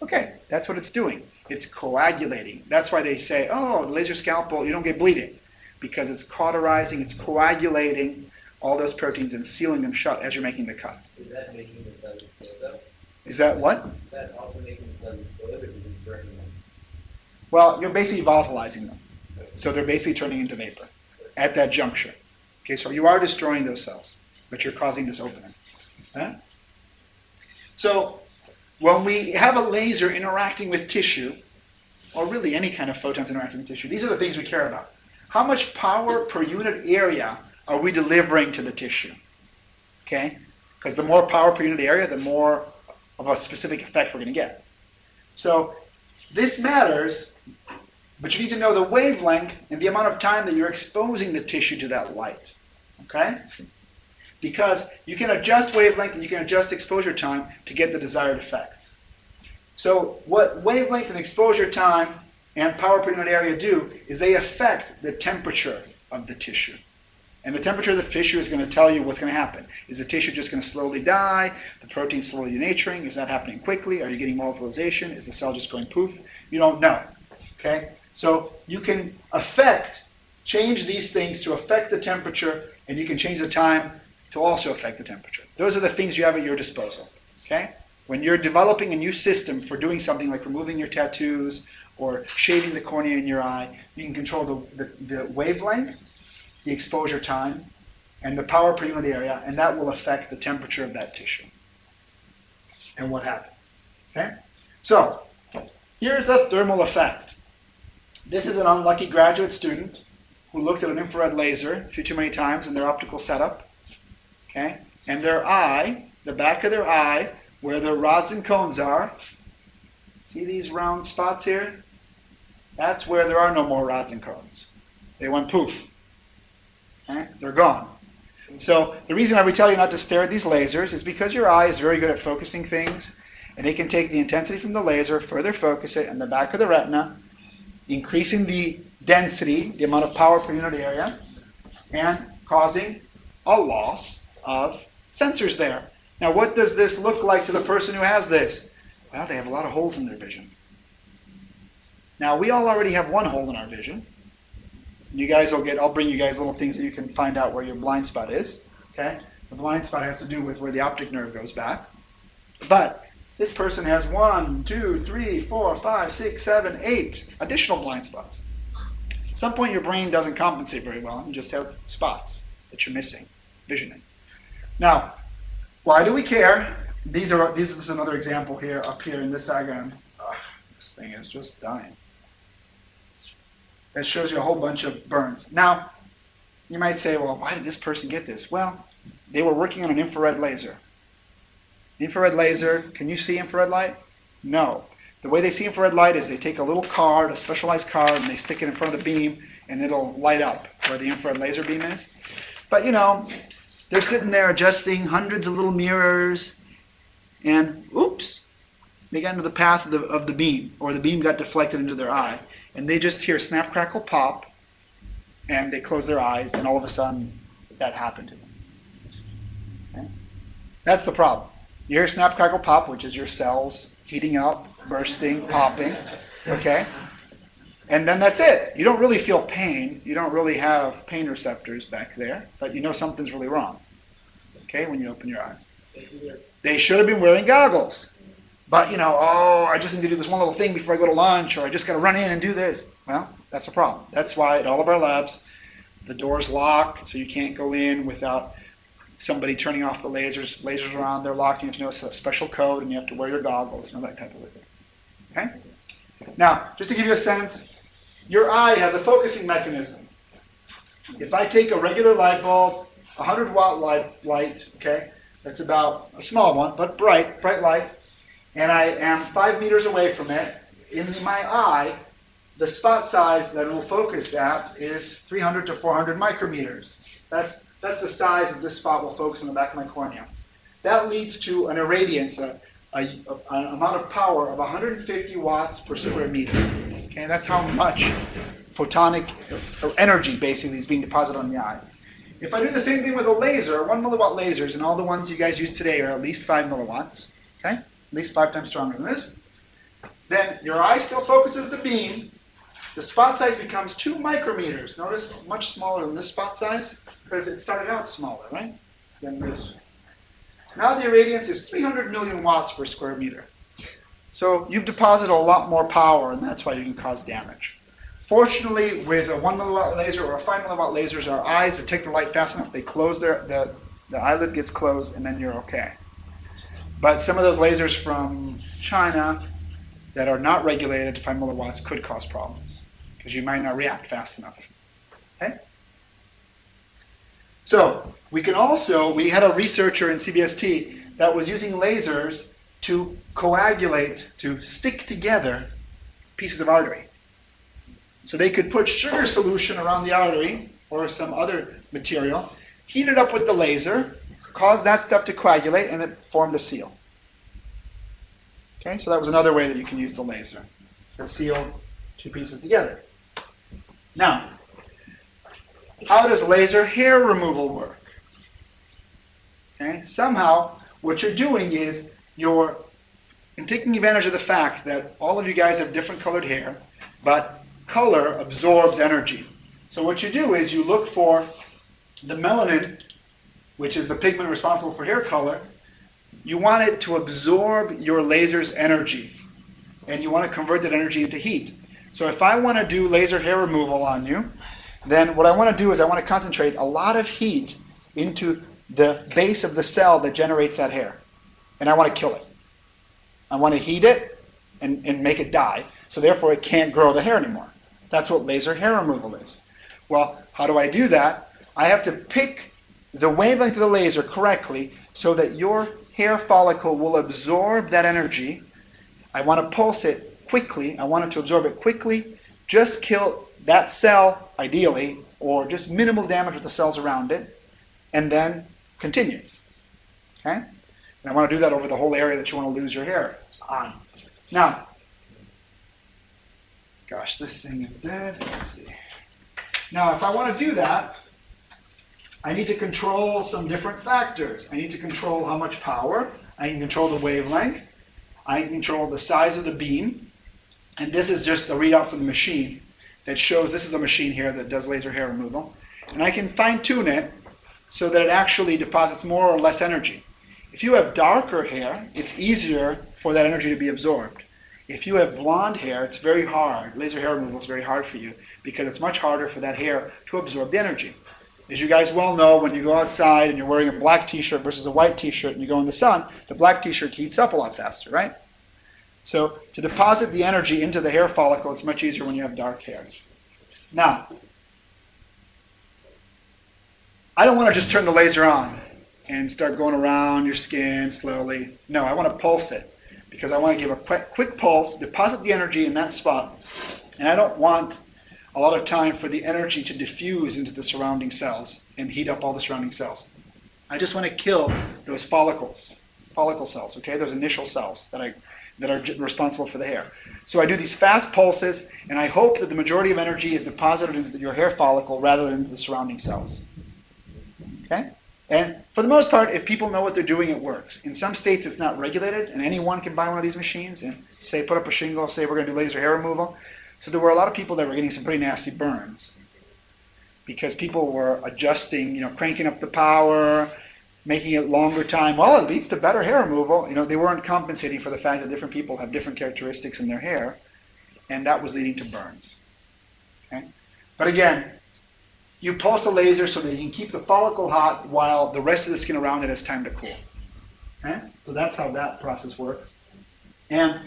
Okay, that's what it's doing. It's coagulating. That's why they say, oh, the laser scalpel, you don't get bleeding. Because it's cauterizing, it's coagulating all those proteins and sealing them shut as you're making the cut. Is that making the cells explode? Is that what? Is that also making the cells explode or is it burning them? Well, you're basically volatilizing them. So they're basically turning into vapor at that juncture. Okay, so you are destroying those cells, but you're causing this opening. Okay? So when we have a laser interacting with tissue, or really any kind of photons interacting with tissue, these are the things we care about. How much power per unit area are we delivering to the tissue? Okay? Because the more power per unit area, the more of a specific effect we're going to get. So this matters, but you need to know the wavelength and the amount of time that you're exposing the tissue to that light. Okay? Because you can adjust wavelength and you can adjust exposure time to get the desired effects. So what wavelength and exposure time and power per unit area do is they affect the temperature of the tissue. And the temperature of the tissue is going to tell you what's going to happen. Is the tissue just going to slowly die? The protein slowly denaturing? Is that happening quickly? Are you getting mobilization? Is the cell just going poof? You don't know. Okay? So you can affect, change these things to affect the temperature, and you can change the time to also affect the temperature. Those are the things you have at your disposal. Okay? When you're developing a new system for doing something like removing your tattoos or shaving the cornea in your eye, you can control the, the, the wavelength, the exposure time, and the power per unit area, and that will affect the temperature of that tissue and what happens. Okay? So, here's a thermal effect. This is an unlucky graduate student who looked at an infrared laser few too many times in their optical setup. Okay? And their eye, the back of their eye, where their rods and cones are, see these round spots here? That's where there are no more rods and cones. They went poof. Okay? They're gone. So the reason why we tell you not to stare at these lasers is because your eye is very good at focusing things, and it can take the intensity from the laser, further focus it in the back of the retina, increasing the density, the amount of power per unit area, and causing a loss of sensors there. Now, what does this look like to the person who has this? Well, they have a lot of holes in their vision. Now, we all already have one hole in our vision. You guys will get, I'll bring you guys little things that you can find out where your blind spot is. Okay? The blind spot has to do with where the optic nerve goes back. But this person has one, two, three, four, five, six, seven, eight additional blind spots. At some point, your brain doesn't compensate very well and you just have spots that you're missing, visioning. Now, why do we care? These are this is another example here up here in this diagram. Ugh, this thing is just dying. That shows you a whole bunch of burns. Now, you might say, well, why did this person get this? Well, they were working on an infrared laser. Infrared laser, can you see infrared light? No. The way they see infrared light is they take a little card, a specialized card, and they stick it in front of the beam, and it'll light up where the infrared laser beam is. But you know, they're sitting there adjusting hundreds of little mirrors, and oops, they got into the path of the, of the beam, or the beam got deflected into their eye, and they just hear snap, crackle, pop, and they close their eyes, and all of a sudden, that happened to them. Okay? That's the problem. You hear snap, crackle, pop, which is your cells heating up, bursting, popping, okay? And then that's it. You don't really feel pain. You don't really have pain receptors back there, but you know something's really wrong, okay, when you open your eyes. They should have been wearing goggles. But, you know, oh, I just need to do this one little thing before I go to lunch, or I just got to run in and do this. Well, that's a problem. That's why at all of our labs, the doors lock, so you can't go in without somebody turning off the lasers. Lasers are on, they're locked, you have to know a special code, and you have to wear your goggles, you know, that type of thing. Okay? Now, just to give you a sense, your eye has a focusing mechanism. If I take a regular light bulb, 100 watt light, light, okay, that's about a small one, but bright, bright light, and I am five meters away from it, in my eye, the spot size that it will focus at is 300 to 400 micrometers. That's, that's the size that this spot will focus in the back of my cornea. That leads to an irradiance, a, a, a, an amount of power of 150 watts per square mm. meter. Okay, and that's how much photonic energy basically is being deposited on the eye. If I do the same thing with a laser, one milliwatt lasers, and all the ones you guys use today are at least five milliwatts, okay? At least five times stronger than this. Then your eye still focuses the beam. The spot size becomes two micrometers. Notice much smaller than this spot size because it started out smaller, right? Than this. Now the irradiance is 300 million watts per square meter. So you've deposited a lot more power, and that's why you can cause damage. Fortunately, with a one milliwatt laser or a five milliwatt lasers, our eyes detect the light fast enough. They close their the the eyelid gets closed, and then you're okay. But some of those lasers from China that are not regulated to five milliwatts could cause problems because you might not react fast enough. Okay. So we can also we had a researcher in CBST that was using lasers to coagulate to stick together pieces of artery. So they could put sugar solution around the artery or some other material, heat it up with the laser, cause that stuff to coagulate, and it formed a seal. Okay, so that was another way that you can use the laser to seal two pieces together. Now, how does laser hair removal work? Okay, somehow what you're doing is you're taking advantage of the fact that all of you guys have different colored hair, but color absorbs energy. So what you do is you look for the melanin, which is the pigment responsible for hair color. You want it to absorb your laser's energy, and you want to convert that energy into heat. So if I want to do laser hair removal on you, then what I want to do is I want to concentrate a lot of heat into the base of the cell that generates that hair. And I want to kill it. I want to heat it and, and make it die. So therefore it can't grow the hair anymore. That's what laser hair removal is. Well, how do I do that? I have to pick the wavelength of the laser correctly so that your hair follicle will absorb that energy. I want to pulse it quickly. I want it to absorb it quickly. Just kill that cell, ideally, or just minimal damage with the cells around it, and then continue. Okay? And I want to do that over the whole area that you want to lose your hair on. Now, Gosh, this thing is dead. Let's see. Now, if I want to do that, I need to control some different factors. I need to control how much power. I can control the wavelength. I can control the size of the beam. And this is just a readout from the machine that shows this is a machine here that does laser hair removal. And I can fine tune it so that it actually deposits more or less energy. If you have darker hair, it's easier for that energy to be absorbed. If you have blonde hair, it's very hard. Laser hair removal is very hard for you because it's much harder for that hair to absorb the energy. As you guys well know, when you go outside and you're wearing a black t-shirt versus a white t-shirt and you go in the sun, the black t-shirt heats up a lot faster, right? So to deposit the energy into the hair follicle, it's much easier when you have dark hair. Now, I don't want to just turn the laser on and start going around your skin slowly. No, I want to pulse it because I want to give a quick, quick pulse, deposit the energy in that spot, and I don't want a lot of time for the energy to diffuse into the surrounding cells and heat up all the surrounding cells. I just want to kill those follicles, follicle cells, okay, those initial cells that I that are responsible for the hair. So I do these fast pulses, and I hope that the majority of energy is deposited into your hair follicle rather than the surrounding cells. Okay? And for the most part, if people know what they're doing, it works. In some states, it's not regulated, and anyone can buy one of these machines and say, put up a shingle, say we're going to do laser hair removal. So there were a lot of people that were getting some pretty nasty burns because people were adjusting, you know, cranking up the power, making it longer time. Well, it leads to better hair removal. You know, they weren't compensating for the fact that different people have different characteristics in their hair, and that was leading to burns. Okay? But again, you pulse a laser so that you can keep the follicle hot while the rest of the skin around it has time to cool. Okay? So that's how that process works. And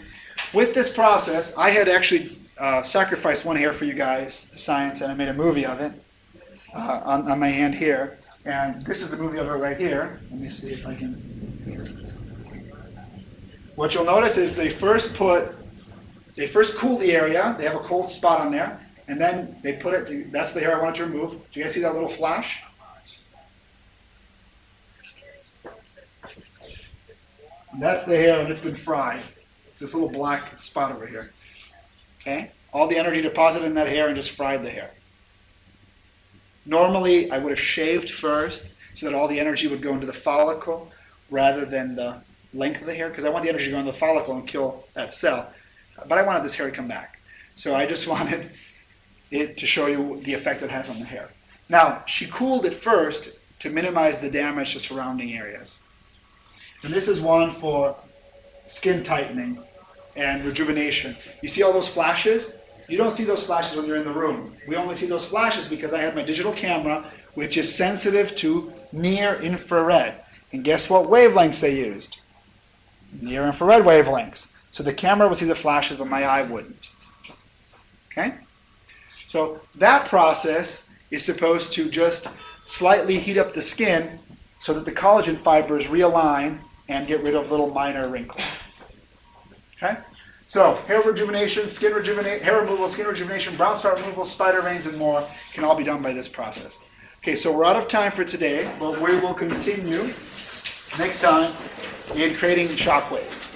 with this process, I had actually uh, sacrificed one hair for you guys, science, and I made a movie of it uh, on, on my hand here. And this is the movie of it right here. Let me see if I can. What you'll notice is they first put, they first cool the area. They have a cold spot on there. And then they put it, to, that's the hair I wanted to remove. Do you guys see that little flash? That's the hair and it's been fried. It's this little black spot over here. Okay? All the energy deposited in that hair and just fried the hair. Normally, I would have shaved first so that all the energy would go into the follicle rather than the length of the hair because I want the energy to go into the follicle and kill that cell. But I wanted this hair to come back. So I just wanted it to show you the effect it has on the hair. Now, she cooled it first to minimize the damage to surrounding areas. And this is one for skin tightening and rejuvenation. You see all those flashes? You don't see those flashes when you're in the room. We only see those flashes because I have my digital camera, which is sensitive to near infrared. And guess what wavelengths they used? Near infrared wavelengths. So the camera would see the flashes, but my eye wouldn't. Okay? So that process is supposed to just slightly heat up the skin so that the collagen fibers realign and get rid of little minor wrinkles. Okay? So hair rejuvenation, skin rejuvenation, hair removal, skin rejuvenation, brown spot removal, spider veins, and more can all be done by this process. Okay, so we're out of time for today, but we will continue next time in creating shock waves.